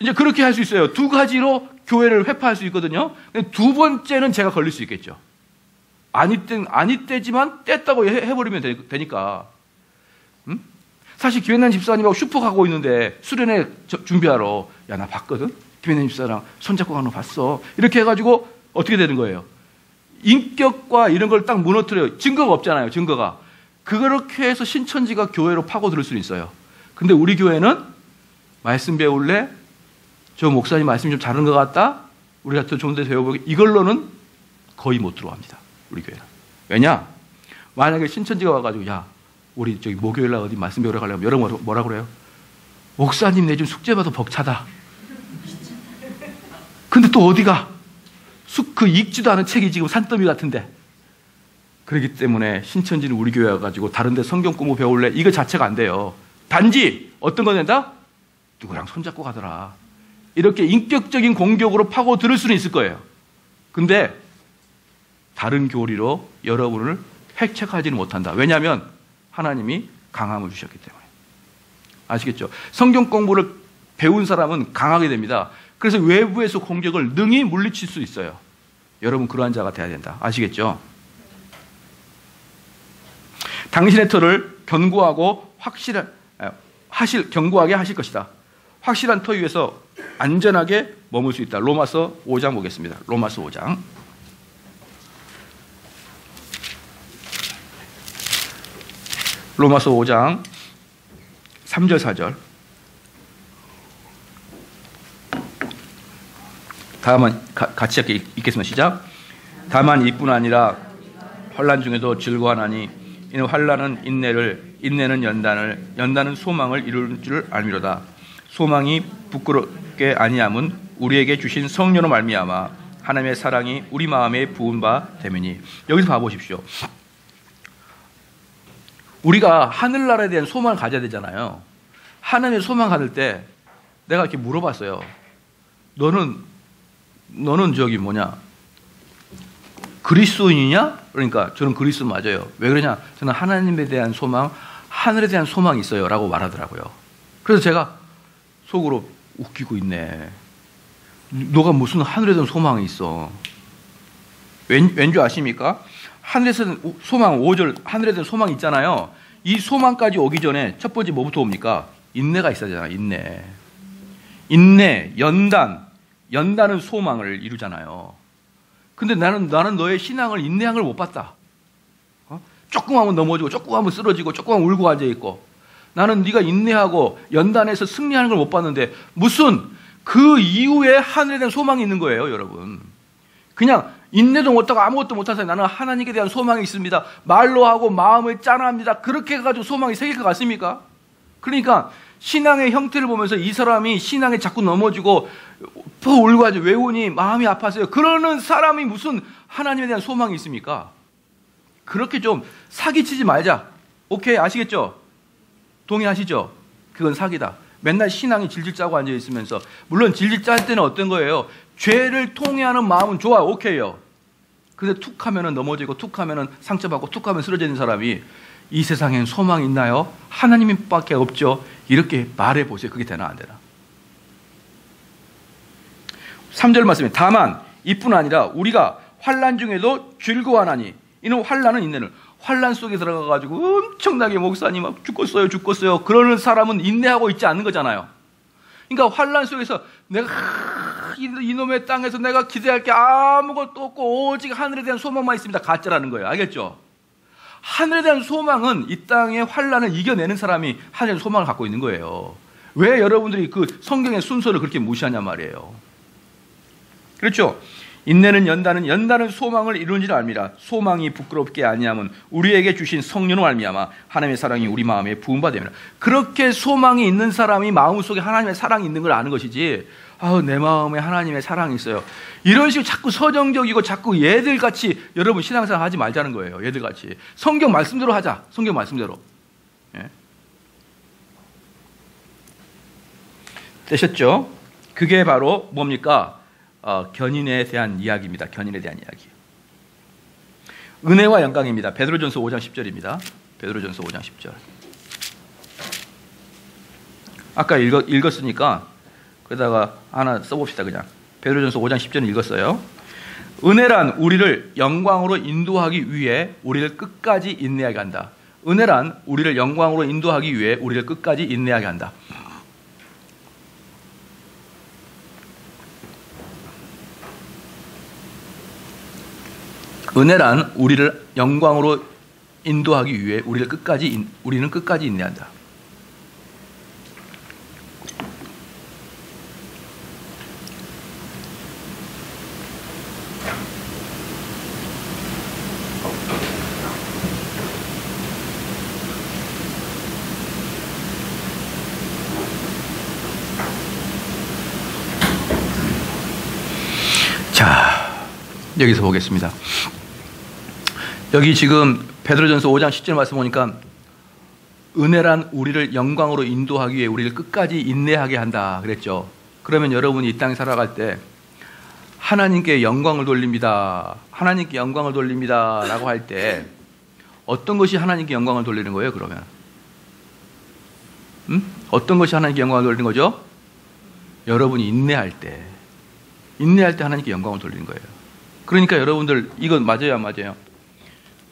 Speaker 1: 이제 그렇게 할 수 있어요. 두 가지로 교회를 회파할 수 있거든요. 두 번째는 제가 걸릴 수 있겠죠. 아니 때, 아니 때지만 뗐다고 해, 버리면 되, 니까 음? 사실 김행란 집사님하고 슈퍼 가고 있는데 수련회 준비하러, 야, 나 봤거든? 김행란 집사랑 손잡고 가는 거 봤어. 이렇게 해가지고 어떻게 되는 거예요? 인격과 이런 걸 딱 무너뜨려요. 증거가 없잖아요, 증거가. 그렇게 해서 신천지가 교회로 파고들 수는 있어요. 근데 우리 교회는 말씀 배울래? 저 목사님 말씀 좀 잘하는 것 같다? 더 좋은 데 배워보기. 이걸로는 거의 못 들어갑니다. 우리 교회는. 왜냐? 만약에 신천지가 와가지고, 야, 우리 저기 목요일 날 어디 말씀 배우러 가려면 여러분 뭐라 그래요? 목사님 내좀 숙제 봐도 벅차다. 근데 또 어디가? 그 읽지도 않은 책이 지금 산더미 같은데. 그렇기 때문에 신천지는 우리 교회 와가지고 다른데 성경 공부 배울래? 이거 자체가 안 돼요. 단지 어떤 거 된다? 누구랑 손잡고 가더라. 이렇게 인격적인 공격으로 파고 들을 수는 있을 거예요. 근데 다른 교리로 여러분을 획책하지는 못한다. 왜냐하면 하나님이 강함을 주셨기 때문에. 아시겠죠? 성경 공부를 배운 사람은 강하게 됩니다. 그래서 외부에서 공격을 능히 물리칠 수 있어요. 여러분 그러한 자가 돼야 된다. 아시겠죠? 당신의 터를 견고하고 확실한 하실 견고하게 하실 것이다. 확실한 터 위에서 안전하게 머물 수 있다. 로마서 5장 보겠습니다. 로마서 5장. 로마서 5장 3절 4절. 다만 같이 읽겠습니다. 시작. 다만 이뿐 아니라 환란 중에도 즐거워하나니 이는 환란은 인내를 인내는 연단을 연단은 소망을 이룰 줄 알미로다. 소망이 부끄럽게 아니함은 우리에게 주신 성령으로 말미암아 하나님의 사랑이 우리 마음에 부은 바 되매니 여기서 봐 보십시오. 우리가 하늘나라에 대한 소망을 가져야 되잖아요. 하나님의 소망 가질 때 내가 이렇게 물어봤어요. 너는 너는 저기 뭐냐 그리스도인이냐? 그러니까 저는 그리스도 맞아요. 왜 그러냐? 저는 하나님에 대한 소망, 하늘에 대한 소망이 있어요라고 말하더라고요. 그래서 제가 속으로 웃기고 있네. 너가 무슨 하늘에 대한 소망이 있어? 왠, 왠줄 아십니까? 하늘에서 소망 5절 하늘에 대한 소망이 있잖아요. 이 소망까지 오기 전에 첫 번째 뭐부터 옵니까? 인내가 있어야 되잖아. 인내. 인내, 연단. 연단은 소망을 이루잖아요. 근데 나는 나는 너의 신앙을 인내한 걸 못 봤다. 어? 조금 하면 넘어지고 조금 하면 쓰러지고 조금 하면 울고 앉아 있고 나는 네가 인내하고 연단해서 승리하는 걸 못 봤는데 무슨 그 이후에 하늘에 대한 소망이 있는 거예요, 여러분. 그냥 인내도 못하고 아무것도 못하서 나는 하나님께 대한 소망이 있습니다. 말로 하고 마음을 짠합니다. 그렇게 해가지고 소망이 생길 것 같습니까? 그러니까 신앙의 형태를 보면서 이 사람이 신앙에 자꾸 넘어지고 더 울고 하죠. 왜 우니? 마음이 아팠어요. 그러는 사람이 무슨 하나님에 대한 소망이 있습니까? 그렇게 좀 사기치지 말자. 오케이, 아시겠죠? 동의하시죠? 그건 사기다. 맨날 신앙이 질질 짜고 앉아 있으면서 물론 질질 짤 때는 어떤 거예요? 죄를 통해하는 마음은 좋아요. 오케이요. 근데 툭 하면은 넘어지고 툭 하면은 상처받고 툭 하면 쓰러지는 사람이 이 세상엔 소망 있나요? 하나님밖에 없죠. 이렇게 말해 보세요. 그게 되나 안 되나? 3절 말씀에 다만 이뿐 아니라 우리가 환란 중에도 즐거워하나니 이는 환란은 인내를 환란 속에 들어가 가지고 엄청나게 목사님 막 죽겠어요 죽겠어요 그러는 사람은 인내하고 있지 않는 거잖아요. 그러니까 환란 속에서 내가 이놈의 땅에서 내가 기대할 게 아무것도 없고 오직 하늘에 대한 소망만 있습니다. 가짜라는 거예요. 알겠죠? 하늘에 대한 소망은 이 땅의 환란을 이겨내는 사람이 하늘의 소망을 갖고 있는 거예요. 왜 여러분들이 그 성경의 순서를 그렇게 무시하냐 말이에요. 그렇죠? 인내는 연다는 연다는 소망을 이루는지를 압니다. 소망이 부끄럽게 아니하면 우리에게 주신 성령을 알미암아 하나님의 사랑이 우리 마음에 부은 바 됩니다. 그렇게 소망이 있는 사람이 마음 속에 하나님의 사랑이 있는 걸 아는 것이지. 아우 내 마음에 하나님의 사랑이 있어요. 이런 식으로 자꾸 서정적이고 자꾸 얘들 같이 여러분 신앙생활 하지 말자는 거예요. 얘들 같이 성경 말씀대로 하자. 성경 말씀대로. 예. 되셨죠? 그게 바로 뭡니까? 어, 견인에 대한 이야기입니다. 견인에 대한 이야기. 은혜와 영광입니다. 베드로전서 5장 10절입니다. 베드로전서 5장 10절. 아까 읽었, 읽었으니까 그러다가 하나 써봅시다 그냥. 베드로전서 5장 10절 읽었어요. 은혜란 우리를 영광으로 인도하기 위해 우리를 끝까지 인내하게 한다. 은혜란 우리를 영광으로 인도하기 위해 우리를 끝까지 인내하게 한다. 은혜란 우리를 영광으로 인도하기 위해 우리를 끝까지 우리는 끝까지 인내한다. 자, 여기서 보겠습니다. 여기 지금 베드로전서 5장 10절 말씀 보니까 은혜란 우리를 영광으로 인도하기 위해 우리를 끝까지 인내하게 한다 그랬죠. 그러면 여러분이 이 땅에 살아갈 때 하나님께 영광을 돌립니다. 하나님께 영광을 돌립니다. 라고 할 때 어떤 것이 하나님께 영광을 돌리는 거예요, 그러면? 음? 어떤 것이 하나님께 영광을 돌리는 거죠? 여러분이 인내할 때. 인내할 때 하나님께 영광을 돌리는 거예요. 그러니까 여러분들, 이건 맞아요, 안 맞아요?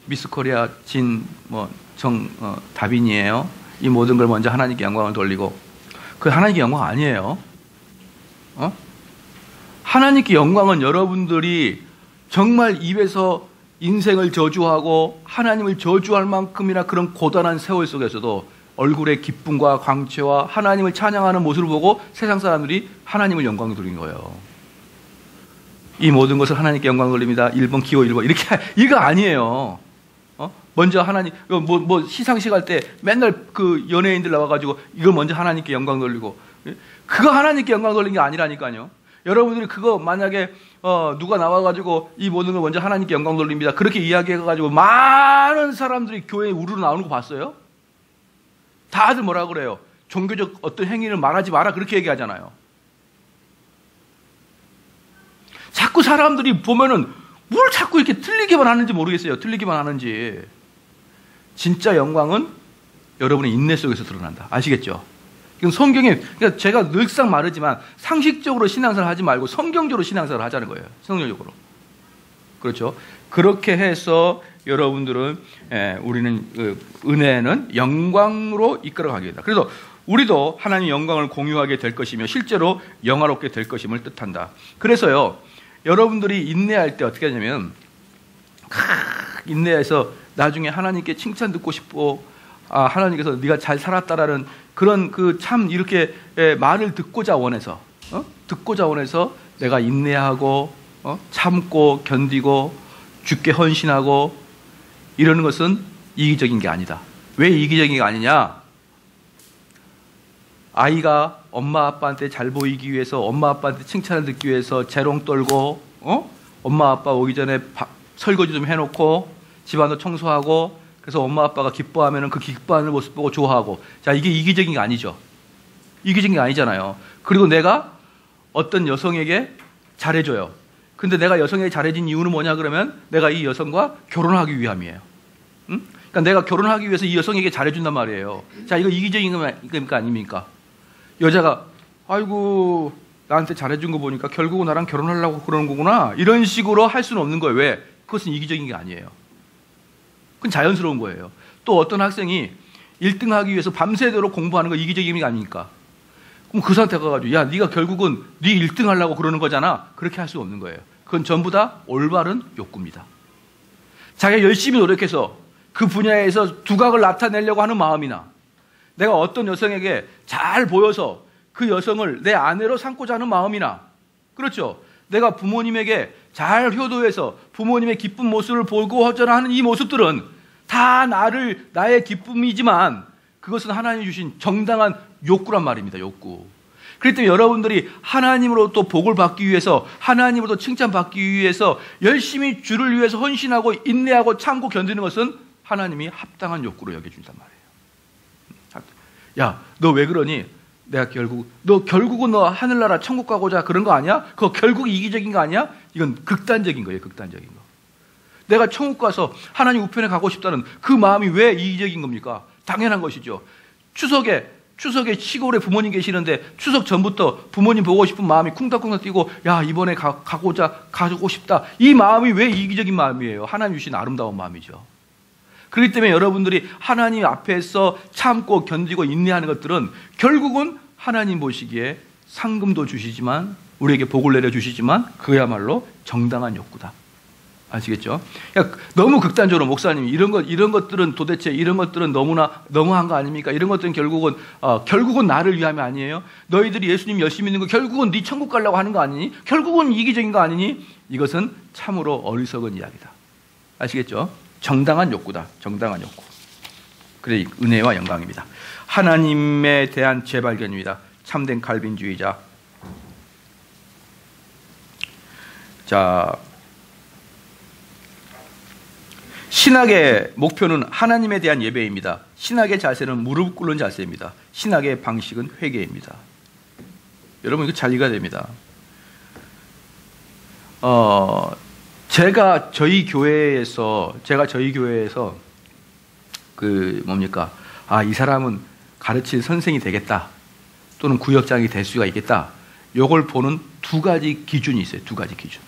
Speaker 1: 미스 코리아 진뭐 정 어, 다빈이에요. 이 모든 걸 먼저 하나님께 영광을 돌리고 그 하나님께 영광 아니에요. 어? 하나님께 영광은 여러분들이 정말 입에서 인생을 저주하고 하나님을 저주할 만큼이나 그런 고단한 세월 속에서도 얼굴의 기쁨과 광채와 하나님을 찬양하는 모습을 보고 세상 사람들이 하나님을 영광을 돌린 거예요. 이 모든 것을 하나님께 영광을 돌립니다. 1번 기호 1번 이렇게 이거 아니에요. 먼저 하나님 뭐, 뭐 시상식 할 때 맨날 그 연예인들 나와가지고 이걸 먼저 하나님께 영광 돌리고 예? 그거 하나님께 영광 돌리는 게 아니라니까요. 여러분들이 그거 만약에 어, 누가 나와가지고 이 모든 걸 먼저 하나님께 영광 돌립니다. 그렇게 이야기해가지고 많은 사람들이 교회에 우르르 나오는 거 봤어요? 다들 뭐라 그래요? 종교적 어떤 행위를 말하지 마라 그렇게 얘기하잖아요. 자꾸 사람들이 보면은 뭘 자꾸 이렇게 틀리기만 하는지 모르겠어요. 틀리기만 하는지. 진짜 영광은 여러분의 인내 속에서 드러난다. 아시겠죠? 이건 성경에, 그러니까 제가 늘상 말하지만 상식적으로 신앙생활 하지 말고 성경적으로 신앙생활 하자는 거예요. 성경적으로. 그렇죠? 그렇게 해서 여러분들은, 예, 우리는, 그 은혜는 영광으로 이끌어 가게 된다. 그래서 우리도 하나님 영광을 공유하게 될 것이며 실제로 영화롭게 될 것임을 뜻한다. 그래서요, 여러분들이 인내할 때 어떻게 하냐면, 인내해서 나중에 하나님께 칭찬 듣고 싶고, 아, 하나님께서 네가 잘 살았다라는 그런 그 참 이렇게 예, 말을 듣고자 원해서 어? 듣고자 원해서 내가 인내하고 어? 참고 견디고 죽게 헌신하고 이러는 것은 이기적인 게 아니다. 왜 이기적인 게 아니냐? 아이가 엄마 아빠한테 잘 보이기 위해서 엄마 아빠한테 칭찬을 듣기 위해서 재롱 떨고 어? 엄마 아빠 오기 전에 밥, 설거지 좀 해놓고 집안도 청소하고 그래서 엄마 아빠가 기뻐하면 그 기뻐하는 모습 보고 좋아하고 자 이게 이기적인 게 아니죠. 이기적인 게 아니잖아요. 그리고 내가 어떤 여성에게 잘해줘요. 근데 내가 여성에게 잘해진 이유는 뭐냐 그러면 내가 이 여성과 결혼하기 위함이에요. 응? 그러니까 내가 결혼하기 위해서 이 여성에게 잘해준단 말이에요. 자 이거 이기적인 겁니까 아닙니까? 여자가 아이고 나한테 잘해준 거 보니까 결국은 나랑 결혼하려고 그러는 거구나 이런 식으로 할 수는 없는 거예요. 왜? 그것은 이기적인 게 아니에요. 그건 자연스러운 거예요. 또 어떤 학생이 1등 하기 위해서 밤새도록 공부하는 거 이기적인 게 아닙니까? 그럼 그 상태 가 가지고 야 네가 결국은 네 1등 하려고 그러는 거잖아. 그렇게 할 수 없는 거예요. 그건 전부 다 올바른 욕구입니다. 자기가 열심히 노력해서 그 분야에서 두각을 나타내려고 하는 마음이나 내가 어떤 여성에게 잘 보여서 그 여성을 내 아내로 삼고자 하는 마음이나 그렇죠. 내가 부모님에게 잘 효도해서 부모님의 기쁜 모습을 보고 허전하는 이 모습들은 다 나를 나의 기쁨이지만 그것은 하나님 주신 정당한 욕구란 말입니다. 욕구. 그렇기 때문에 여러분들이 하나님으로 또 복을 받기 위해서 하나님으로 칭찬받기 위해서 열심히 주를 위해서 헌신하고 인내하고 참고 견디는 것은 하나님이 합당한 욕구로 여겨준단 말이에요. 야, 너 왜 그러니? 내가 결국 너 결국은 너 하늘나라 천국 가고자 그런 거 아니야? 그거 결국 이기적인 거 아니야? 이건 극단적인 거예요. 극단적인 거. 내가 천국 가서 하나님 우편에 가고 싶다는 그 마음이 왜 이기적인 겁니까? 당연한 것이죠. 추석에 추석에 시골에 부모님 계시는데 추석 전부터 부모님 보고 싶은 마음이 쿵닥쿵닥 뛰고 야 이번에 가, 가고자 가고 싶다 이 마음이 왜 이기적인 마음이에요 하나님 주신 아름다운 마음이죠 그렇기 때문에 여러분들이 하나님 앞에서 참고 견디고 인내하는 것들은 결국은 하나님 보시기에 상금도 주시지만 우리에게 복을 내려 주시지만 그야말로 정당한 욕구다. 아시겠죠? 그러니까 너무 극단적으로 목사님이 이런 것 이런 것들은 도대체 이런 것들은 너무나 너무한 거 아닙니까? 이런 것들은 결국은 어, 결국은 나를 위함이 아니에요. 너희들이 예수님 열심히 믿는 거 결국은 네 천국 가려고 하는 거 아니니? 결국은 이기적인 거 아니니? 이것은 참으로 어리석은 이야기다. 아시겠죠? 정당한 욕구다. 정당한 욕구. 그래 은혜와 영광입니다. 하나님에 대한 재발견입니다. 참된 칼빈주의자. 자, 신학의 목표는 하나님에 대한 예배입니다. 신학의 자세는 무릎 꿇는 자세입니다. 신학의 방식은 회개입니다. 여러분 이거 잘 이해가 됩니다. 어, 제가 저희 교회에서 제가 저희 교회에서 그 뭡니까? 아 이 사람은 가르칠 선생이 되겠다. 또는 구역장이 될 수가 있겠다. 요걸 보는 두 가지 기준이 있어요. 두 가지 기준.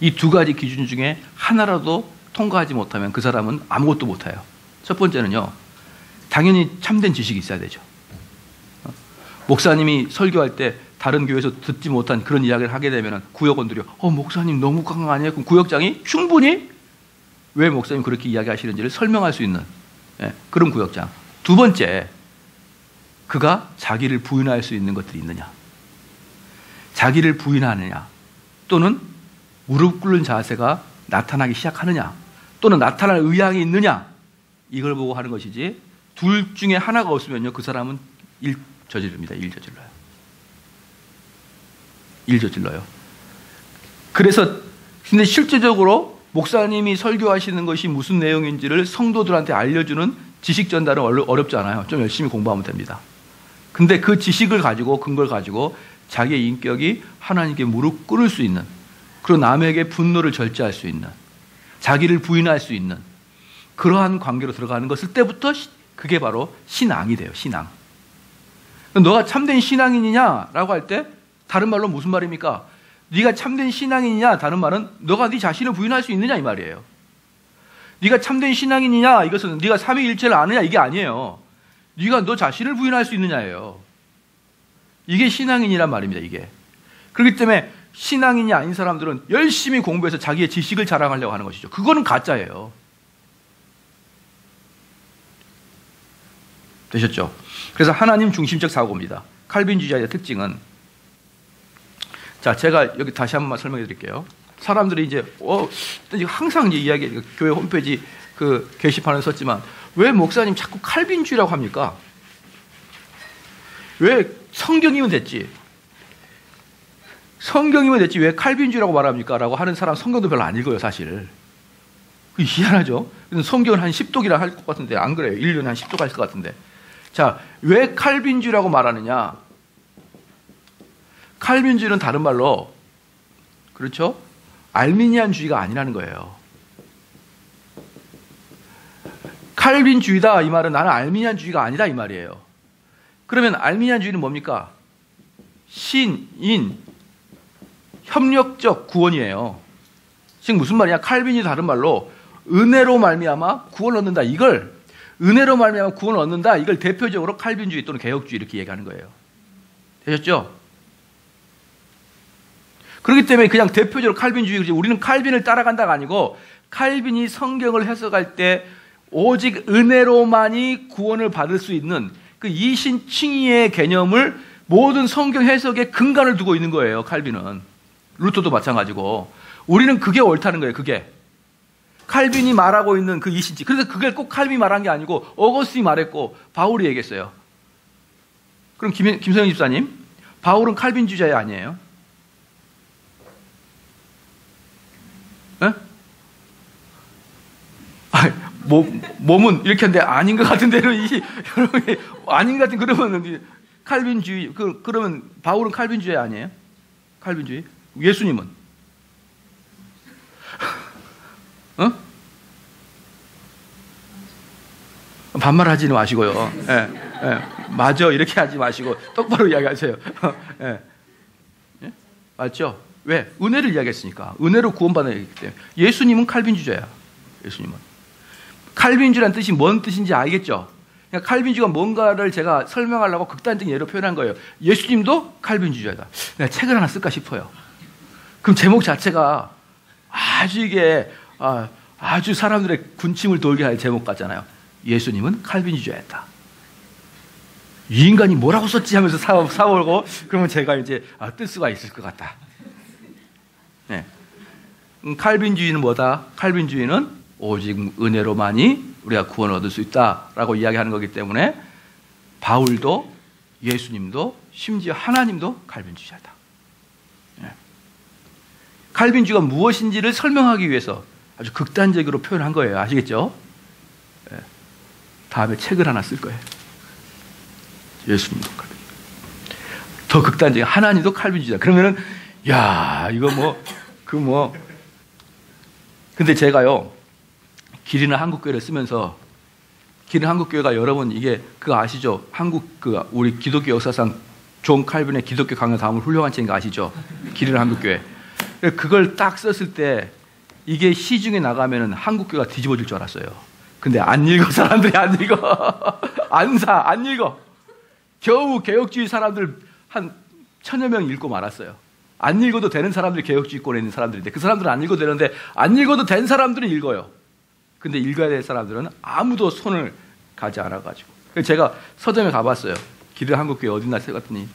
Speaker 1: 이 두 가지 기준 중에 하나라도 통과하지 못하면 그 사람은 아무것도 못해요. 첫 번째는요 당연히 참된 지식이 있어야 되죠. 어? 목사님이 설교할 때 다른 교회에서 듣지 못한 그런 이야기를 하게 되면 구역원들이 어 목사님 너무 강한 아니에요? 그럼 구역장이 충분히 왜 목사님 그렇게 이야기하시는지를 설명할 수 있는 예, 그런 구역장. 두 번째, 그가 자기를 부인할 수 있는 것들이 있느냐? 자기를 부인하느냐? 또는 무릎 꿇는 자세가 나타나기 시작하느냐? 또는 나타날 의향이 있느냐? 이걸 보고 하는 것이지 둘 중에 하나가 없으면요 그 사람은 일 저지릅니다. 일 저질러요. 일 저질러요. 그래서 근데 실제적으로 목사님이 설교하시는 것이 무슨 내용인지를 성도들한테 알려주는 지식 전달은 어렵지 않아요. 좀 열심히 공부하면 됩니다. 근데 그 지식을 가지고 근거를 가지고 자기의 인격이 하나님께 무릎 꿇을 수 있는 그리고 남에게 분노를 절제할 수 있는 자기를 부인할 수 있는 그러한 관계로 들어가는 것을 때부터 그게 바로 신앙이 돼요. 신앙. 너가 참된 신앙인이냐라고 할 때 다른 말로 무슨 말입니까? 네가 참된 신앙인이냐 다른 말은 너가 네 자신을 부인할 수 있느냐 이 말이에요. 네가 참된 신앙인이냐 이것은 네가 삼위일체를 아느냐 이게 아니에요. 네가 너 자신을 부인할 수 있느냐예요. 이게 신앙인이란 말입니다. 이게 그렇기 때문에 신앙인이 아닌 사람들은 열심히 공부해서 자기의 지식을 자랑하려고 하는 것이죠. 그거는 가짜예요. 되셨죠? 그래서 하나님 중심적 사고입니다. 칼빈주의자의 특징은 자 제가 여기 다시 한번 설명해 드릴게요. 사람들이 이제 어 항상 이야기 교회 홈페이지 그 게시판에 썼지만 왜 목사님 자꾸 칼빈주의라고 합니까? 왜 성경이면 됐지? 성경이면 됐지 왜 칼빈주의라고 말합니까? 라고 하는 사람 성경도 별로 안 읽어요 사실. 희한하죠? 성경은 한 10독이라 할 것 같은데 안 그래요. 1년에 한 10독 할 것 같은데. 자, 왜 칼빈주의라고 말하느냐? 칼빈주의는 다른 말로 그렇죠? 알미니안주의가 아니라는 거예요. 칼빈주의다 이 말은 나는 알미니안주의가 아니다 이 말이에요. 그러면 알미니안주의는 뭡니까? 신, 인, 협력적 구원이에요. 지금 무슨 말이냐? 칼빈이 다른 말로 은혜로 말미암아 구원을 얻는다. 이걸 은혜로 말미암아 구원을 얻는다. 이걸 대표적으로 칼빈주의 또는 개혁주의 이렇게 얘기하는 거예요. 되셨죠? 그렇기 때문에 그냥 대표적으로 칼빈주의 우리는 칼빈을 따라간다가 아니고 칼빈이 성경을 해석할 때 오직 은혜로만이 구원을 받을 수 있는 그 이신칭의의 개념을 모든 성경 해석의 근간을 두고 있는 거예요. 칼빈은 루터도 마찬가지고 우리는 그게 옳다는 거예요. 그게 칼빈이 말하고 있는 그 이신치. 그래서 그게 꼭 칼빈이 말한 게 아니고 어거스틴이 말했고 바울이 얘기했어요. 그럼 김, 김성현 집사님, 바울은 칼빈주자의 아니에요? 에? 아, 몸, 몸은 이렇게 하는데 아닌 것 같은데는 이 여러분이 아닌 것 같은 그러면 칼빈주의 그 그러면 바울은 칼빈주의 아니에요? 칼빈주의? 예수님은 어? 반말하지는 마시고요. 예, 예, 맞아 이렇게 하지 마시고 똑바로 이야기하세요. 예. 예? 맞죠? 왜? 은혜를 이야기했으니까. 은혜로 구원받는 때문에. 예수님은 칼빈주자야. 예수님은. 칼빈주란 뜻이 뭔 뜻인지 알겠죠? 그러니까 칼빈주가 뭔가를 제가 설명하려고 극단적인 예로 표현한 거예요. 예수님도 칼빈주자다. 내가 책을 하나 쓸까 싶어요. 그럼 제목 자체가 아주 이게 아, 아주 사람들의 군침을 돌게 할 제목 같잖아요. 예수님은 칼빈주자였다. 이 인간이 뭐라고 썼지 하면서 사, 사오고 그러면 제가 이제 아, 뜰 수가 있을 것 같다. 네. 음, 칼빈주의는 뭐다? 칼빈주의는 오직 은혜로만이 우리가 구원을 얻을 수 있다라고 이야기하는 거기 때문에 바울도 예수님도 심지어 하나님도 칼빈주의자다. 네. 칼빈주의가 무엇인지를 설명하기 위해서 아주 극단적으로 표현한 거예요. 아시겠죠? 네. 다음에 책을 하나 쓸 거예요. 예수님도 칼빈. 더 극단적인 하나님도 칼빈주의자. 그러면은 야 이거 뭐 그뭐 뭐. 근데 제가요 길이는 한국교회를 쓰면서 길이는 한국교회가 여러분 이게 그거 아시죠? 한국 그 우리 기독교 역사상 존 칼빈의 기독교 강요 다음을 훌륭한 책인 거 아시죠? 길이는 한국교회. 그걸 딱 썼을 때 이게 시중에 나가면은 한국교회가 뒤집어질 줄 알았어요. 근데 안 읽어 사람들이 안 읽어 안 사 안 읽어 겨우 개혁주의 사람들 한 천여 명 읽고 말았어요. 안 읽어도 되는 사람들이 개혁주의권에 있는 사람들인데 그 사람들은 안 읽어도 되는데 안 읽어도 된 사람들은 읽어요. 근데 읽어야 될 사람들은 아무도 손을 가지 않아가지고. 제가 서점에 가봤어요. 기대 한국교회 어디나 세갔더니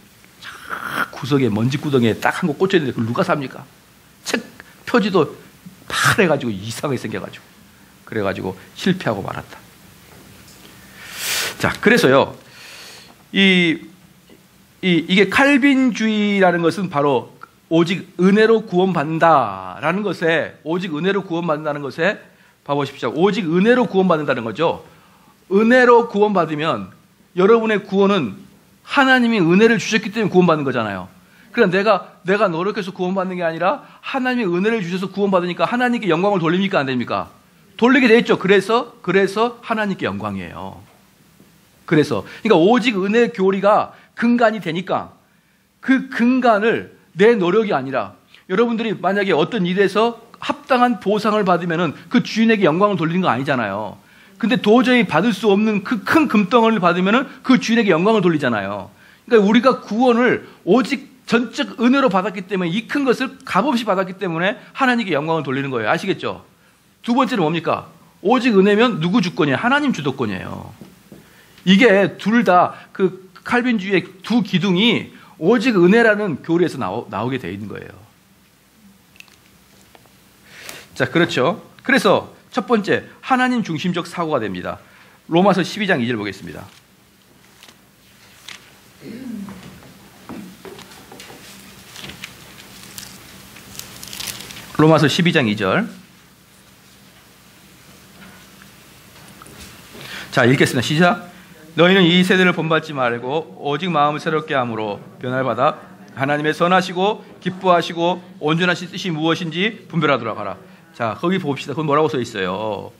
Speaker 1: 구석에 먼지 구덩이에 딱한곳 꽂혀 있는데 그걸 누가 삽니까? 책 표지도 파래가지고 이상하게 생겨가지고. 그래가지고 실패하고 말았다. 자, 그래서요, 이, 이, 이게 칼빈주의라는 것은 바로 오직 은혜로 구원받는다라는 것에 오직 은혜로 구원받는다는 것에 봐보십시오. 오직 은혜로 구원받는다는 거죠. 은혜로 구원받으면 여러분의 구원은 하나님이 은혜를 주셨기 때문에 구원받는 거잖아요. 그럼 내가 내가 노력해서 구원받는 게 아니라 하나님이 은혜를 주셔서 구원받으니까 하나님께 영광을 돌립니까 안 됩니까? 돌리게 돼 있죠. 그래서 그래서 하나님께 영광이에요. 그래서 그러니까 오직 은혜 교리가 근간이 되니까 그 근간을 내 노력이 아니라 여러분들이 만약에 어떤 일에서 합당한 보상을 받으면은 그 주인에게 영광을 돌리는 거 아니잖아요. 근데 도저히 받을 수 없는 그 큰 금덩어리를 받으면은 그 주인에게 영광을 돌리잖아요. 그러니까 우리가 구원을 오직 전적 은혜로 받았기 때문에 이 큰 것을 값없이 받았기 때문에 하나님께 영광을 돌리는 거예요. 아시겠죠? 두 번째는 뭡니까? 오직 은혜면 누구 주권이에요? 하나님 주도권이에요. 이게 둘 다 그 칼빈주의의 두 기둥이 오직 은혜라는 교리에서 나오, 나오게 돼 있는 거예요. 자, 그렇죠. 그래서 첫 번째, 하나님 중심적 사고가 됩니다. 로마서 12장 2절 보겠습니다. 로마서 12장 2절. 자, 읽겠습니다. 시작. 너희는 이 세대를 본받지 말고 오직 마음을 새롭게 함으로 변화를 받아 하나님의 선하시고 기뻐하시고 온전하신 뜻이 무엇인지 분별하도록 하라. 자, 거기 봅시다. 그건 뭐라고 써 있어요?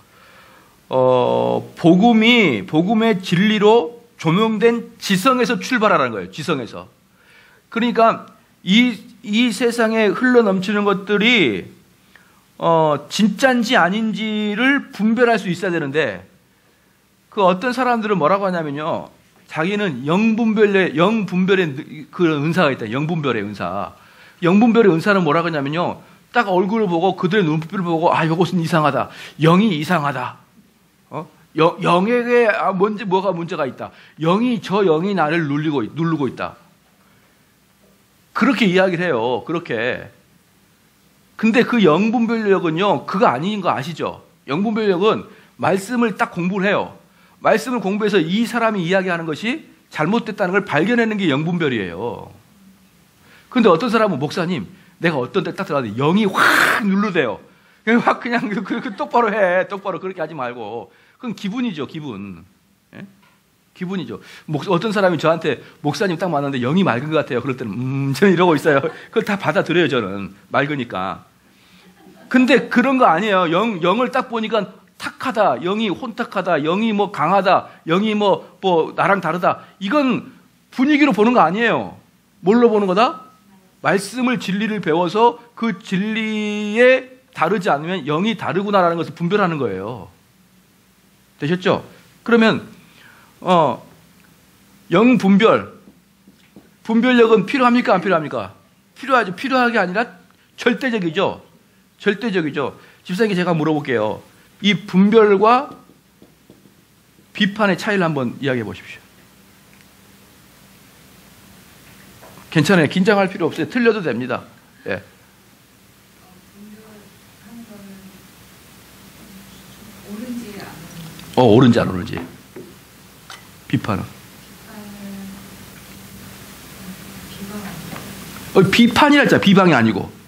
Speaker 1: 어, 복음이 복음의 진리로 조명된 지성에서 출발하라는 거예요. 지성에서. 그러니까 이, 이 세상에 흘러 넘치는 것들이 어, 진짠지 아닌지를 분별할 수 있어야 되는데 그 어떤 사람들은 뭐라고 하냐면요. 자기는 영분별의 영분별의 그 은사가 있다. 영분별의 은사. 영분별의 은사는 뭐라고 하냐면요. 딱 얼굴을 보고 그들의 눈빛을 보고 아 이것은 이상하다. 영이 이상하다. 어? 영, 영에게 아, 뭔지 뭐가 문제가 있다. 영이 저 영이 나를 누르고 누르고 있다. 그렇게 이야기를 해요. 그렇게. 근데 그 영분별력은요, 그거 아닌 거 아시죠? 영분별력은 말씀을 딱 공부를 해요. 말씀을 공부해서 이 사람이 이야기하는 것이 잘못됐다는 걸 발견하는 게 영분별이에요. 근데 어떤 사람은 목사님, 내가 어떤 데 딱 들어가는데 영이 확 누르대요. 확 그냥 그, 그, 그 똑바로 해. 똑바로 그렇게 하지 말고. 그건 기분이죠, 기분. 예? 기분이죠. 목, 어떤 사람이 저한테 목사님 딱 만났는데 영이 맑은 것 같아요. 그럴 때는 음, 저는 이러고 있어요. 그걸 다 받아들여요, 저는. 맑으니까. 근데 그런 거 아니에요. 영, 영을 딱 보니까 탁하다, 영이 혼탁하다, 영이 뭐 강하다, 영이 뭐, 뭐 나랑 다르다. 이건 분위기로 보는 거 아니에요. 뭘로 보는 거다? 말씀을 진리를 배워서 그 진리에 다르지 않으면 영이 다르구나라는 것을 분별하는 거예요. 되셨죠? 그러면 어, 영 분별 분별력은 필요합니까 안 필요합니까? 필요하죠. 필요하게 아니라 절대적이죠. 절대적이죠. 집사님께 제가 물어볼게요. 이 분별과 비판의 차이를 한번 이야기해 보십시오. 괜찮아요. 긴장할 필요 없어요. 틀려도 됩니다. 예. 어, 옳은지 안 옳은지. 비판은. 어, 비판이라 했잖아. 비방이 아니고.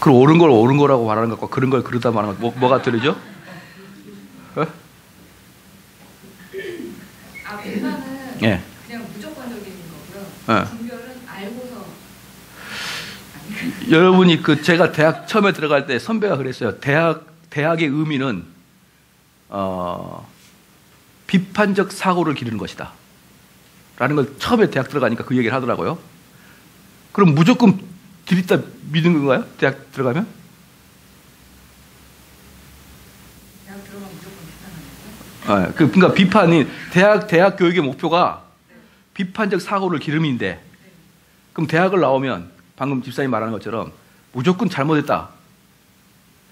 Speaker 1: 그럼 옳은 걸 옳은 거라고 말하는 것과 그런 걸 그러다 말하는 것, 뭐, 뭐가 틀리죠? 어?
Speaker 2: 아,
Speaker 1: 예.
Speaker 2: 그냥 무조건적인 거고요.
Speaker 1: 예.
Speaker 2: 분별은 알고서
Speaker 1: 여러분이 그 제가 대학 처음에 들어갈 때 선배가 그랬어요. 대학 대학의 의미는 어, 비판적 사고를 기르는 것이다. 라는 걸 처음에 대학 들어가니까 그 얘기를 하더라고요. 그럼 무조건 들이다 믿는 건가요? 대학 들어가면?
Speaker 2: 대학 들어가면.
Speaker 1: 아, 그, 그러니까 비판이 대학 대학 교육의 목표가 비판적 사고를 기름인데 그럼 대학을 나오면 방금 집사님 말하는 것처럼 무조건 잘못했다.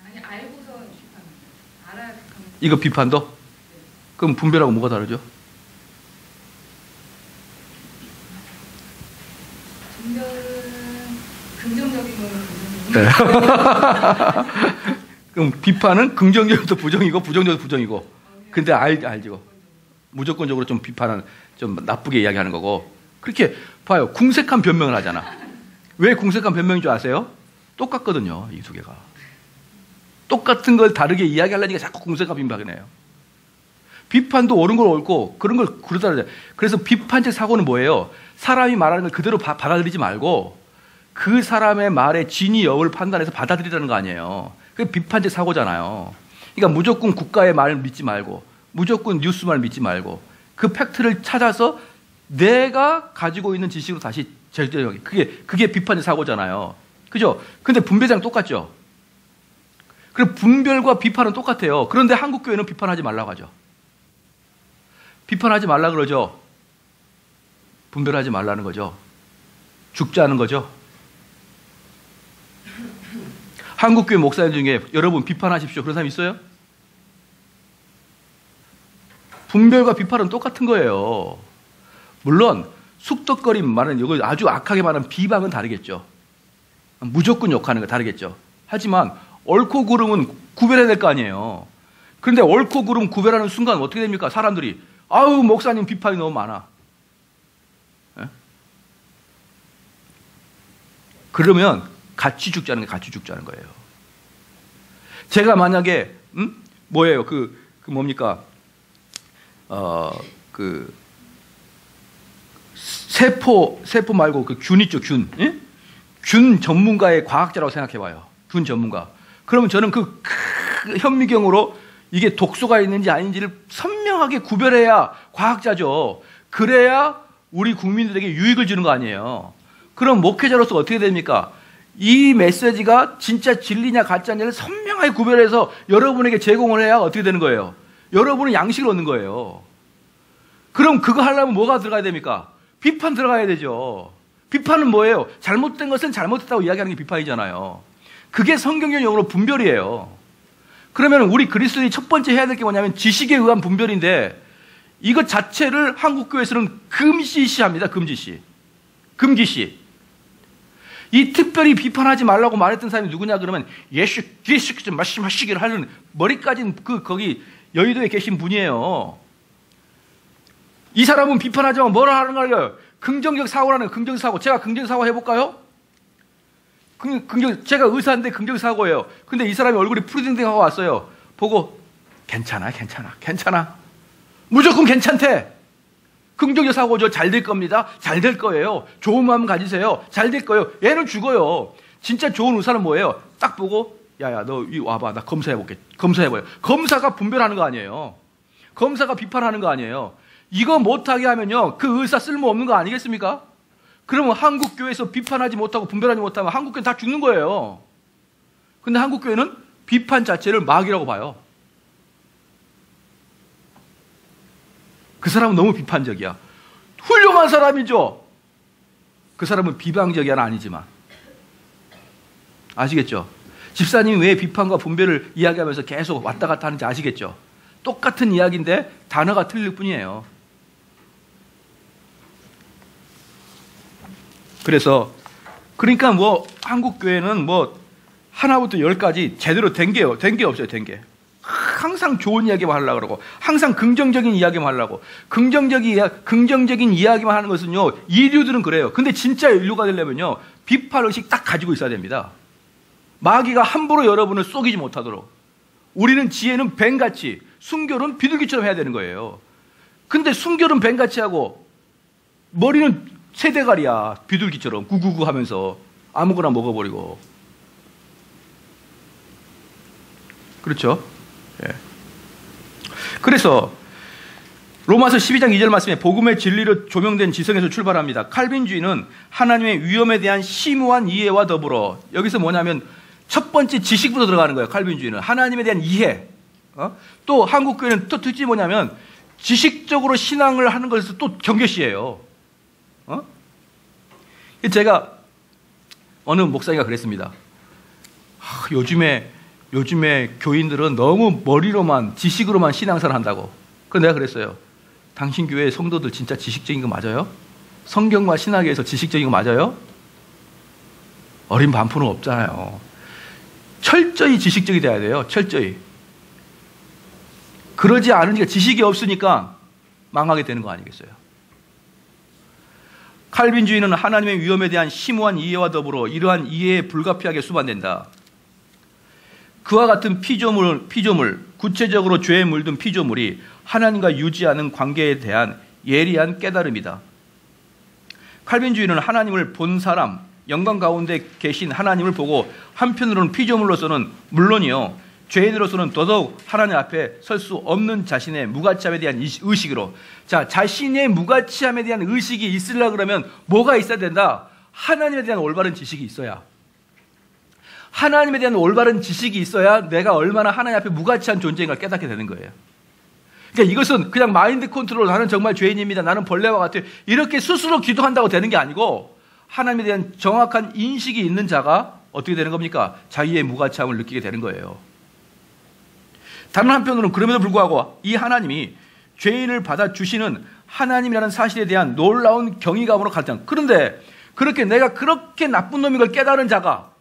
Speaker 2: 아니 알고서 거예요. 알아야 비판하는
Speaker 1: 이거 비판도? 그럼 분별하고 뭐가 다르죠?
Speaker 2: 분별은 긍정적인 거는 긍정적인
Speaker 1: 네. 그럼 비판은 긍정적이고 부정이고 부정적이고 부정이고. 근데 알 알죠. 무조건적으로 좀 비판하는, 좀 나쁘게 이야기하는 거고. 그렇게 봐요. 궁색한 변명을 하잖아. 왜 궁색한 변명인 줄 아세요? 똑같거든요, 이 두 개가. 똑같은 걸 다르게 이야기하려니까 자꾸 궁색한 비판을 해요. 비판도 옳은 걸 옳고 그런 걸 그러다 그래서 비판적 사고는 뭐예요? 사람이 말하는 걸 그대로 바, 받아들이지 말고 그 사람의 말의 진위 여부를 판단해서 받아들이라는 거 아니에요. 그게 비판적 사고잖아요. 그러니까 무조건 국가의 말을 믿지 말고 무조건 뉴스만 믿지 말고 그 팩트를 찾아서 내가 가지고 있는 지식으로 다시 절대하게 그게 그게 비판적 사고잖아요. 그죠? 근데 분배장 똑같죠. 그리고 분별과 비판은 똑같아요. 그런데 한국 교회는 비판하지 말라고 하죠. 비판하지 말라 그러죠. 분별하지 말라는 거죠. 죽자는 거죠. 한국교회 목사님 중에 여러분 비판하십시오. 그런 사람 있어요? 분별과 비판은 똑같은 거예요. 물론 숙덕거림 말은 이거 아주 악하게 말하는 비방은 다르겠죠. 무조건 욕하는 거 다르겠죠. 하지만 옳고 그름은 구별해야 될 거 아니에요. 그런데 옳고 그름 구별하는 순간 어떻게 됩니까? 사람들이 아우 목사님 비판이 너무 많아. 예? 그러면 같이 죽자는 게 같이 죽자는 거예요. 제가 만약에 음? 뭐예요? 그, 그 뭡니까? 어그 세포 세포 말고 그 균 있죠 균. 예? 균 전문가의 과학자라고 생각해봐요. 균 전문가. 그러면 저는 그 현미경으로 이게 독소가 있는지 아닌지를 선명하게 구별해야 과학자죠. 그래야 우리 국민들에게 유익을 주는 거 아니에요. 그럼 목회자로서 어떻게 됩니까? 이 메시지가 진짜 진리냐 가짜냐를 선명하게 구별해서 여러분에게 제공을 해야 어떻게 되는 거예요? 여러분은 양식을 얻는 거예요. 그럼 그거 하려면 뭐가 들어가야 됩니까? 비판 들어가야 되죠. 비판은 뭐예요? 잘못된 것은 잘못했다고 이야기하는 게 비판이잖아요. 그게 성경적 용어로 분별이에요. 그러면 우리 그리스도인이 첫 번째 해야 될 게 뭐냐면 지식에 의한 분별인데 이것 자체를 한국교회에서는 금시시합니다. 금지시. 금기시. 이 특별히 비판하지 말라고 말했던 사람이 누구냐 그러면 예수 그리스도 말씀하시기를 하는 머리까지는 그 거기 여의도에 계신 분이에요. 이 사람은 비판하지만 뭐라 하는 거예요? 긍정적 사고라는 긍정 사고. 제가 긍정 사고 해볼까요? 긍정, 제가 의사인데 긍정 사고예요. 근데 이 사람이 얼굴이 푸르딩딩하고 왔어요. 보고 괜찮아, 괜찮아, 괜찮아. 무조건 괜찮대. 긍정적 사고죠. 잘 될 겁니다. 잘 될 거예요. 좋은 마음 가지세요. 잘 될 거예요. 얘는 죽어요. 진짜 좋은 의사는 뭐예요? 딱 보고 야야 너 와봐 나 검사해 볼게. 검사해 봐요. 검사가 분별하는 거 아니에요. 검사가 비판하는 거 아니에요. 이거 못하게 하면요 그 의사 쓸모 없는 거 아니겠습니까? 그러면 한국 교회에서 비판하지 못하고 분별하지 못하면 한국 교회는 다 죽는 거예요. 근데 한국 교회는 비판 자체를 막이라고 봐요. 그 사람은 너무 비판적이야. 훌륭한 사람이죠. 그 사람은 비방적이야 아니지만. 아시겠죠? 집사님이 왜 비판과 분별을 이야기하면서 계속 왔다 갔다 하는지 아시겠죠? 똑같은 이야기인데 단어가 틀릴 뿐이에요. 그래서 그러니까 뭐 한국 교회는 뭐 하나부터 열까지 제대로 된게된게 없어요, 된 게. 항상 좋은 이야기만 하려고 그러고 항상 긍정적인 이야기만 하려고 긍정적인 이야, 긍정적인 이야기만 하는 것은요 인류들은 그래요. 근데 진짜 인류가 되려면요 비판 의식 딱 가지고 있어야 됩니다. 마귀가 함부로 여러분을 속이지 못하도록 우리는 지혜는 뱀같이 순결은 비둘기처럼 해야 되는 거예요. 근데 순결은 뱀같이 하고 머리는 세대가리야 비둘기처럼 구구구 하면서 아무거나 먹어버리고 그렇죠? 예. 그래서 로마서 12장 2절 말씀에 복음의 진리로 조명된 지성에서 출발합니다. 칼빈주의는 하나님의 위험에 대한 심오한 이해와 더불어 여기서 뭐냐면 첫 번째 지식부터 들어가는 거예요. 칼빈주의는 하나님에 대한 이해. 어? 또 한국 교회는 또 특징이 뭐냐면 지식적으로 신앙을 하는 것에서 또 경계시해요. 어? 제가 어느 목사님과 그랬습니다. 아, 요즘에 요즘에 교인들은 너무 머리로만 지식으로만 신앙생활 한다고. 그래서 내가 그랬어요. 당신 교회 성도들 진짜 지식적인 거 맞아요? 성경과 신학에서 지식적인 거 맞아요? 어린 반포는 없잖아요. 철저히 지식적이 돼야 돼요. 철저히. 그러지 않으니까 지식이 없으니까 망하게 되는 거 아니겠어요? 칼빈주의는 하나님의 위험에 대한 심오한 이해와 더불어 이러한 이해에 불가피하게 수반된다. 그와 같은 피조물, 피조물, 구체적으로 죄에 물든 피조물이 하나님과 유지하는 관계에 대한 예리한 깨달음이다. 칼빈주의는 하나님을 본 사람, 영광 가운데 계신 하나님을 보고 한편으로는 피조물로서는 물론이요, 죄인으로서는 더더욱 하나님 앞에 설 수 없는 자신의 무가치함에 대한 의식으로 자 자신의 무가치함에 대한 의식이 있으려 그러면 뭐가 있어야 된다? 하나님에 대한 올바른 지식이 있어야 하나님에 대한 올바른 지식이 있어야 내가 얼마나 하나님 앞에 무가치한 존재인가 깨닫게 되는 거예요. 그러니까 이것은 그냥 마인드 컨트롤 나는 정말 죄인입니다. 나는 벌레와 같아요. 이렇게 스스로 기도한다고 되는 게 아니고 하나님에 대한 정확한 인식이 있는 자가 어떻게 되는 겁니까? 자기의 무가치함을 느끼게 되는 거예요. 다른 한편으로는 그럼에도 불구하고 이 하나님이 죄인을 받아주시는 하나님이라는 사실에 대한 놀라운 경이감으로 갈등. 그런데 그렇게 내가 그렇게 나쁜 놈인 걸 깨달은 자가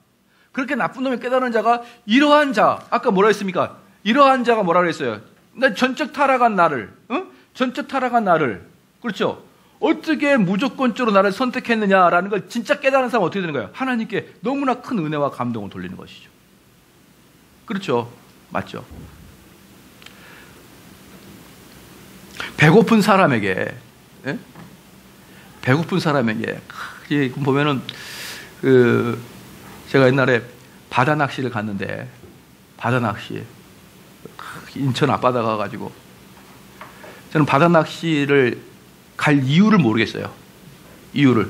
Speaker 1: 그렇게 나쁜 놈이 깨달은 자가 이러한 자, 아까 뭐라 했습니까? 이러한 자가 뭐라 그랬어요? 나 전적 타락한 나를, 응? 전적 타락한 나를, 그렇죠? 어떻게 무조건적으로 나를 선택했느냐라는 걸 진짜 깨달은 사람은 어떻게 되는 거예요? 하나님께 너무나 큰 은혜와 감동을 돌리는 것이죠. 그렇죠? 맞죠? 배고픈 사람에게, 예? 배고픈 사람에게, 보면은, 그, 제가 옛날에 바다 낚시를 갔는데 바다 낚시 인천 앞바다 가가지고 저는 바다 낚시를 갈 이유를 모르겠어요. 이유를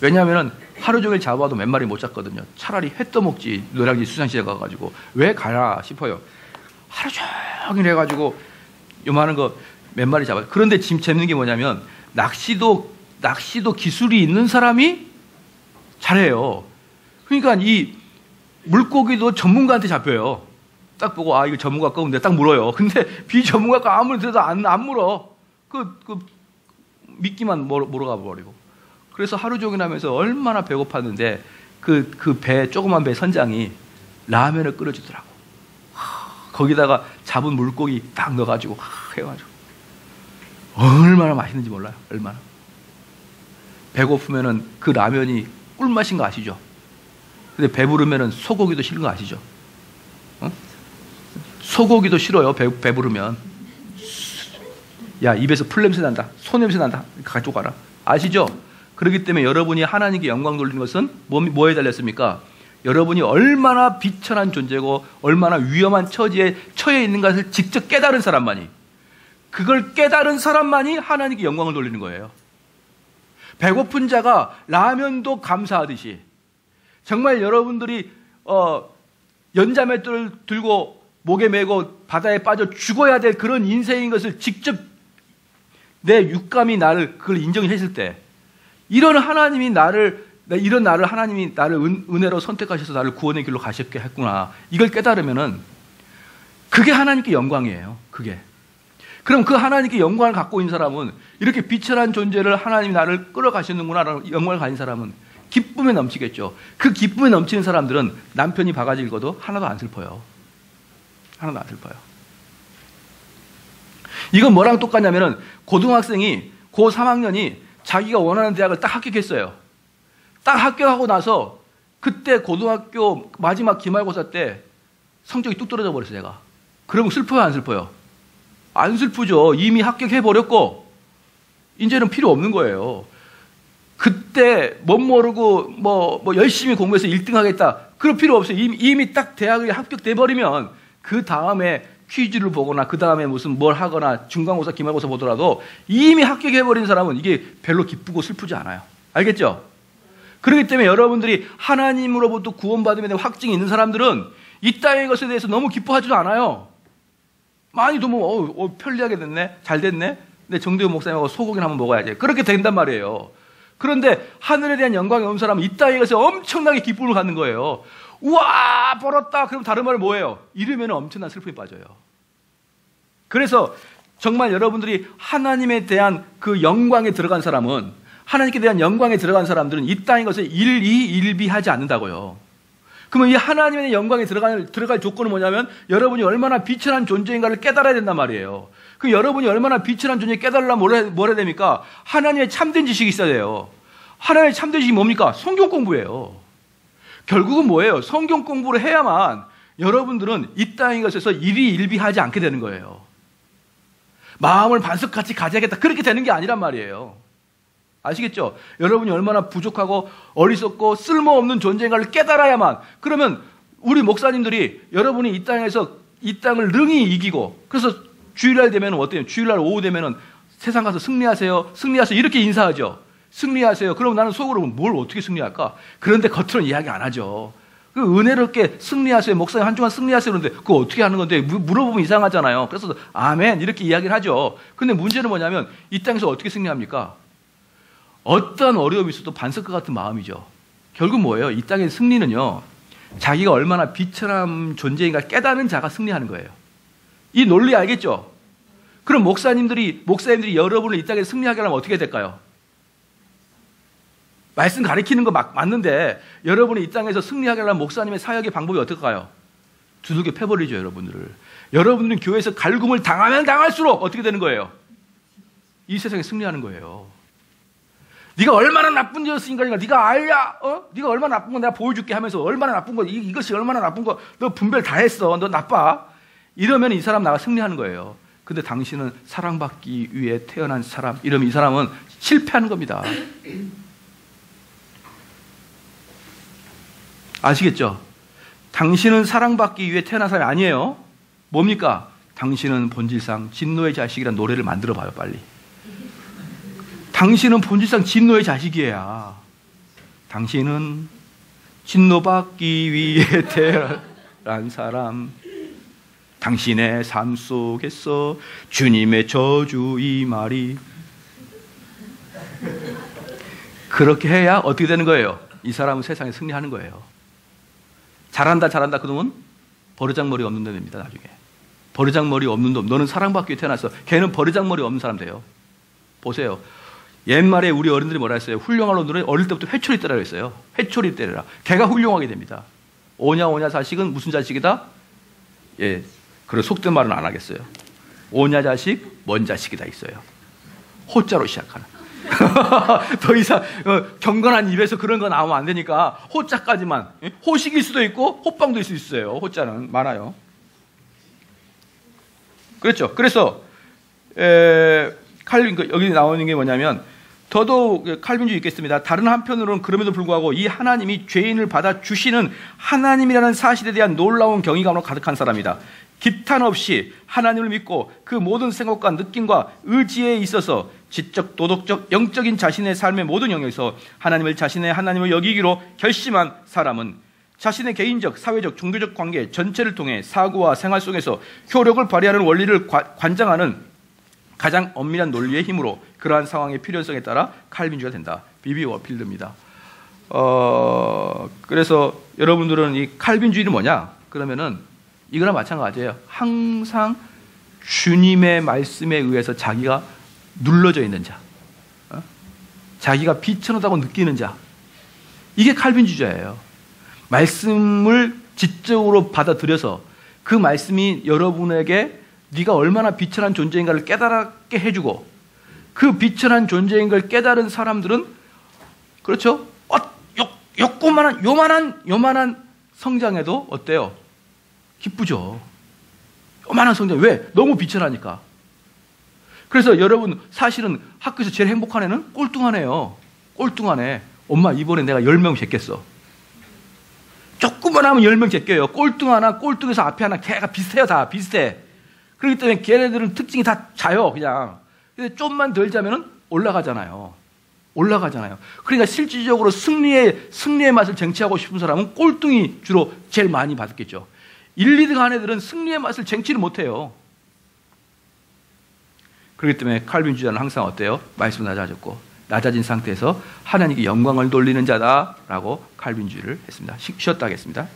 Speaker 1: 왜냐하면 하루 종일 잡아도 몇 마리 못 잡거든요. 차라리 해 떠먹지 노량진 수산시장 가가지고 왜 가나 싶어요. 하루 종일 해가지고 요만한 거 몇 마리 잡아요. 그런데 지금 재밌는 게 뭐냐면 낚시도 낚시도 기술이 있는 사람이 잘해요. 그러니까 이 물고기도 전문가한테 잡혀요. 딱 보고 아 이거 전문가 거인데 딱 물어요. 근데 비전문가가 아무리 들어도 안, 안 물어. 그, 그 미끼만 물어가 버리고. 그래서 하루 종일 하면서 얼마나 배고팠는데 그 그 배 조그만 배 선장이 라면을 끓여주더라고. 거기다가 잡은 물고기 딱 넣어가지고 해가지고 얼마나 맛있는지 몰라요. 얼마나 배고프면은 그 라면이 꿀맛인 거 아시죠? 근데 배부르면 소고기도 싫은 거 아시죠? 어? 소고기도 싫어요. 배, 배부르면. 야, 입에서 풀냄새 난다. 소냄새 난다. 가지고 가라. 아시죠? 그렇기 때문에 여러분이 하나님께 영광 돌리는 것은 뭐, 뭐에 달렸습니까? 여러분이 얼마나 비천한 존재고 얼마나 위험한 처지에 처해 있는 것을 직접 깨달은 사람만이 그걸 깨달은 사람만이 하나님께 영광을 돌리는 거예요. 배고픈 자가 라면도 감사하듯이 정말 여러분들이 어, 연자맷돌을 들고 목에 메고 바다에 빠져 죽어야 될 그런 인생인 것을 직접 내 육감이 나를 그걸 인정했을 때 이런 하나님이 나를 이런 나를 하나님이 나를 은, 은혜로 선택하셔서 나를 구원의 길로 가셨게 했구나 이걸 깨달으면은 그게 하나님께 영광이에요. 그게 그럼 그 하나님께 영광을 갖고 있는 사람은 이렇게 비천한 존재를 하나님이 나를 끌어가시는구나라는 영광을 가진 사람은 기쁨에 넘치겠죠. 그 기쁨에 넘치는 사람들은 남편이 바가지 읽어도 하나도 안 슬퍼요. 하나도 안 슬퍼요. 이건 뭐랑 똑같냐면은 고등학생이 고 3학년이 자기가 원하는 대학을 딱 합격했어요. 딱 합격하고 나서 그때 고등학교 마지막 기말고사 때 성적이 뚝 떨어져 버렸어요, 제가. 그러면 슬퍼요, 안 슬퍼요? 안 슬프죠. 이미 합격해 버렸고, 이제는 필요 없는 거예요. 그때 못 모르고 뭐, 뭐 열심히 공부해서 1등 하겠다. 그럴 필요 없어요. 이미, 이미 딱 대학에 합격돼 버리면 그 다음에 퀴즈를 보거나 그 다음에 무슨 뭘 하거나 중간고사, 기말고사 보더라도 이미 합격해 버린 사람은 이게 별로 기쁘고 슬프지 않아요. 알겠죠? 그렇기 때문에 여러분들이 하나님으로부터 구원받음에 대한 확증이 있는 사람들은 이 땅의 것에 대해서 너무 기뻐하지도 않아요. 많이 도면 어, 어, 편리하게 됐네, 잘 됐네. 내 정대호 목사님하고 소고기를 한번 먹어야지. 그렇게 된단 말이에요. 그런데 하늘에 대한 영광이 없는 사람은 이 땅에 가서 엄청나게 기쁨을 갖는 거예요. 우와, 벌었다. 그럼 다른 말은 뭐예요? 이러면 엄청난 슬픔에 빠져요. 그래서 정말 여러분들이 하나님에 대한 그 영광에 들어간 사람은 하나님께 대한 영광에 들어간 사람들은 이 땅의 것을 일이 일비하지 않는다고요. 그러면 이 하나님의 영광에 들어갈, 들어갈 조건은 뭐냐면 여러분이 얼마나 비천한 존재인가를 깨달아야 된단 말이에요. 그 여러분이 얼마나 비천한 존재 깨달으려면 뭘, 해, 뭘 해야 됩니까? 하나님의 참된 지식이 있어야 돼요. 하나님의 참된 지식이 뭡니까? 성경 공부예요. 결국은 뭐예요? 성경 공부를 해야만 여러분들은 이 땅에 것에서 일희일비하지 않게 되는 거예요. 마음을 반석같이 가져야겠다. 그렇게 되는 게 아니란 말이에요. 아시겠죠? 여러분이 얼마나 부족하고 어리석고 쓸모없는 존재인가를 깨달아야만 그러면 우리 목사님들이 여러분이 이 땅에서 이 땅을 능히 이기고 그래서 주일날 되면 어때요? 주일날 오후 되면은 세상 가서 승리하세요. 승리하세요. 이렇게 인사하죠. 승리하세요. 그럼 나는 속으로 뭘 어떻게 승리할까? 그런데 겉으로는 이야기 안 하죠. 그 은혜롭게 승리하세요. 목사님 한 주간 승리하세요. 그런데 그거 어떻게 하는 건데 물어보면 이상하잖아요. 그래서 아멘 이렇게 이야기를 하죠. 근데 문제는 뭐냐면 이 땅에서 어떻게 승리합니까? 어떤 어려움이 있어도 반석 과 같은 마음이죠. 결국 뭐예요? 이 땅의 승리는요. 자기가 얼마나 비천한 존재인가 깨닫는 자가 승리하는 거예요. 이 논리 알겠죠? 그럼 목사님들이 목사님들이 여러분을 이 땅에 승리하게 하면 어떻게 될까요? 말씀 가리키는 거 막, 맞는데 여러분이 이 땅에서 승리하게 하려면 목사님의 사역의 방법이 어떨까요? 두들겨 패버리죠, 여러분들을. 여러분들은 교회에서 갈굼을 당하면 당할수록 어떻게 되는 거예요? 이 세상에 승리하는 거예요. 네가 얼마나 나쁜 자였으니까 네가 알야, 어? 네가 얼마나 나쁜 거 내가 보여줄게 하면서 얼마나 나쁜 거, 이, 것이 얼마나 나쁜 거, 너 분별 다 했어, 너 나빠. 이러면 이 사람 나가 승리하는 거예요. 근데 당신은 사랑받기 위해 태어난 사람, 이러면 이 사람은 실패하는 겁니다. 아시겠죠? 당신은 사랑받기 위해 태어난 사람이 아니에요. 뭡니까? 당신은 본질상 진노의 자식이란 노래를 만들어 봐요, 빨리. 당신은 본질상 진노의 자식이야. 당신은 진노받기 위해 태어난 사람. 당신의 삶 속에서 주님의 저주 이 말이 그렇게 해야 어떻게 되는 거예요? 이 사람은 세상에 승리하는 거예요. 잘한다 잘한다 그놈은 버르장머리 없는 데 됩니다 나중에. 버르장머리 없는 놈. 너는 사랑받기 태어났어 걔는 버르장머리 없는 사람 돼요. 보세요. 옛말에 우리 어른들이 뭐라 했어요? 훌륭한 놈들은 어릴 때부터 회초리 때라 그랬어요. 회초리 때려라. 걔가 훌륭하게 됩니다. 오냐 오냐 자식은 무슨 자식이다? 예, 그런 속된 말은 안 하겠어요 오냐 자식 뭔 자식이 다 있어요 호자로 시작하는 더 이상 어, 경건한 입에서 그런 거 나오면 안 되니까 호자까지만 예? 호식일 수도 있고 호빵도 있을 수 있어요. 호자는 많아요. 그렇죠. 그래서 에, 칼빈 그 여기 나오는 게 뭐냐면 더더욱 그 칼빈주의 있겠습니다. 다른 한편으로는 그럼에도 불구하고 이 하나님이 죄인을 받아 주시는 하나님이라는 사실에 대한 놀라운 경이감으로 가득한 사람이다. 기탄 없이 하나님을 믿고 그 모든 생각과 느낌과 의지에 있어서 지적, 도덕적, 영적인 자신의 삶의 모든 영역에서 하나님을 자신의 하나님을 여기기로 결심한 사람은 자신의 개인적, 사회적, 종교적 관계 전체를 통해 사고와 생활 속에서 효력을 발휘하는 원리를 관장하는 가장 엄밀한 논리의 힘으로 그러한 상황의 필요성에 따라 칼빈주가 된다. 비비 워필드입니다. 어, 그래서 여러분들은 이 칼빈주의는 뭐냐? 그러면은 이거랑 마찬가지예요. 항상 주님의 말씀에 의해서 자기가 눌러져 있는 자, 어? 자기가 비천하다고 느끼는 자, 이게 칼빈주자예요. 말씀을 지적으로 받아들여서 그 말씀이 여러분에게 네가 얼마나 비천한 존재인가를 깨달게 해주고 그 비천한 존재인 걸 깨달은 사람들은 그렇죠? 어, 요, 요만한 요만한 요만한 성장에도 어때요? 기쁘죠. 요만한 성장. 왜? 너무 비천하니까. 그래서 여러분 사실은 학교에서 제일 행복한 애는. 꼴뚱한 애. 엄마 이번에 내가 10명 쟀겠어. 조금만 하면 10명 제껴요. 꼴뚱 하나, 꼴뚱에서 앞에 하나, 걔가 비슷해요. 다 비슷해. 그렇기 때문에 걔네들은 특징이 다 자요. 그냥. 근데 좀만 덜 자면은 올라가잖아요. 올라가잖아요. 그러니까 실질적으로 승리의, 승리의 맛을 쟁취하고 싶은 사람은 꼴뚱이 주로 제일 많이 받았겠죠. 1, 2등 한 애들은 승리의 맛을 쟁취를 못해요. 그렇기 때문에 칼빈 주자는 항상 어때요? 말씀 낮아졌고 낮아진 상태에서 하나님께 영광을 돌리는 자다라고 칼빈주의를 했습니다. 쉬었다 하겠습니다.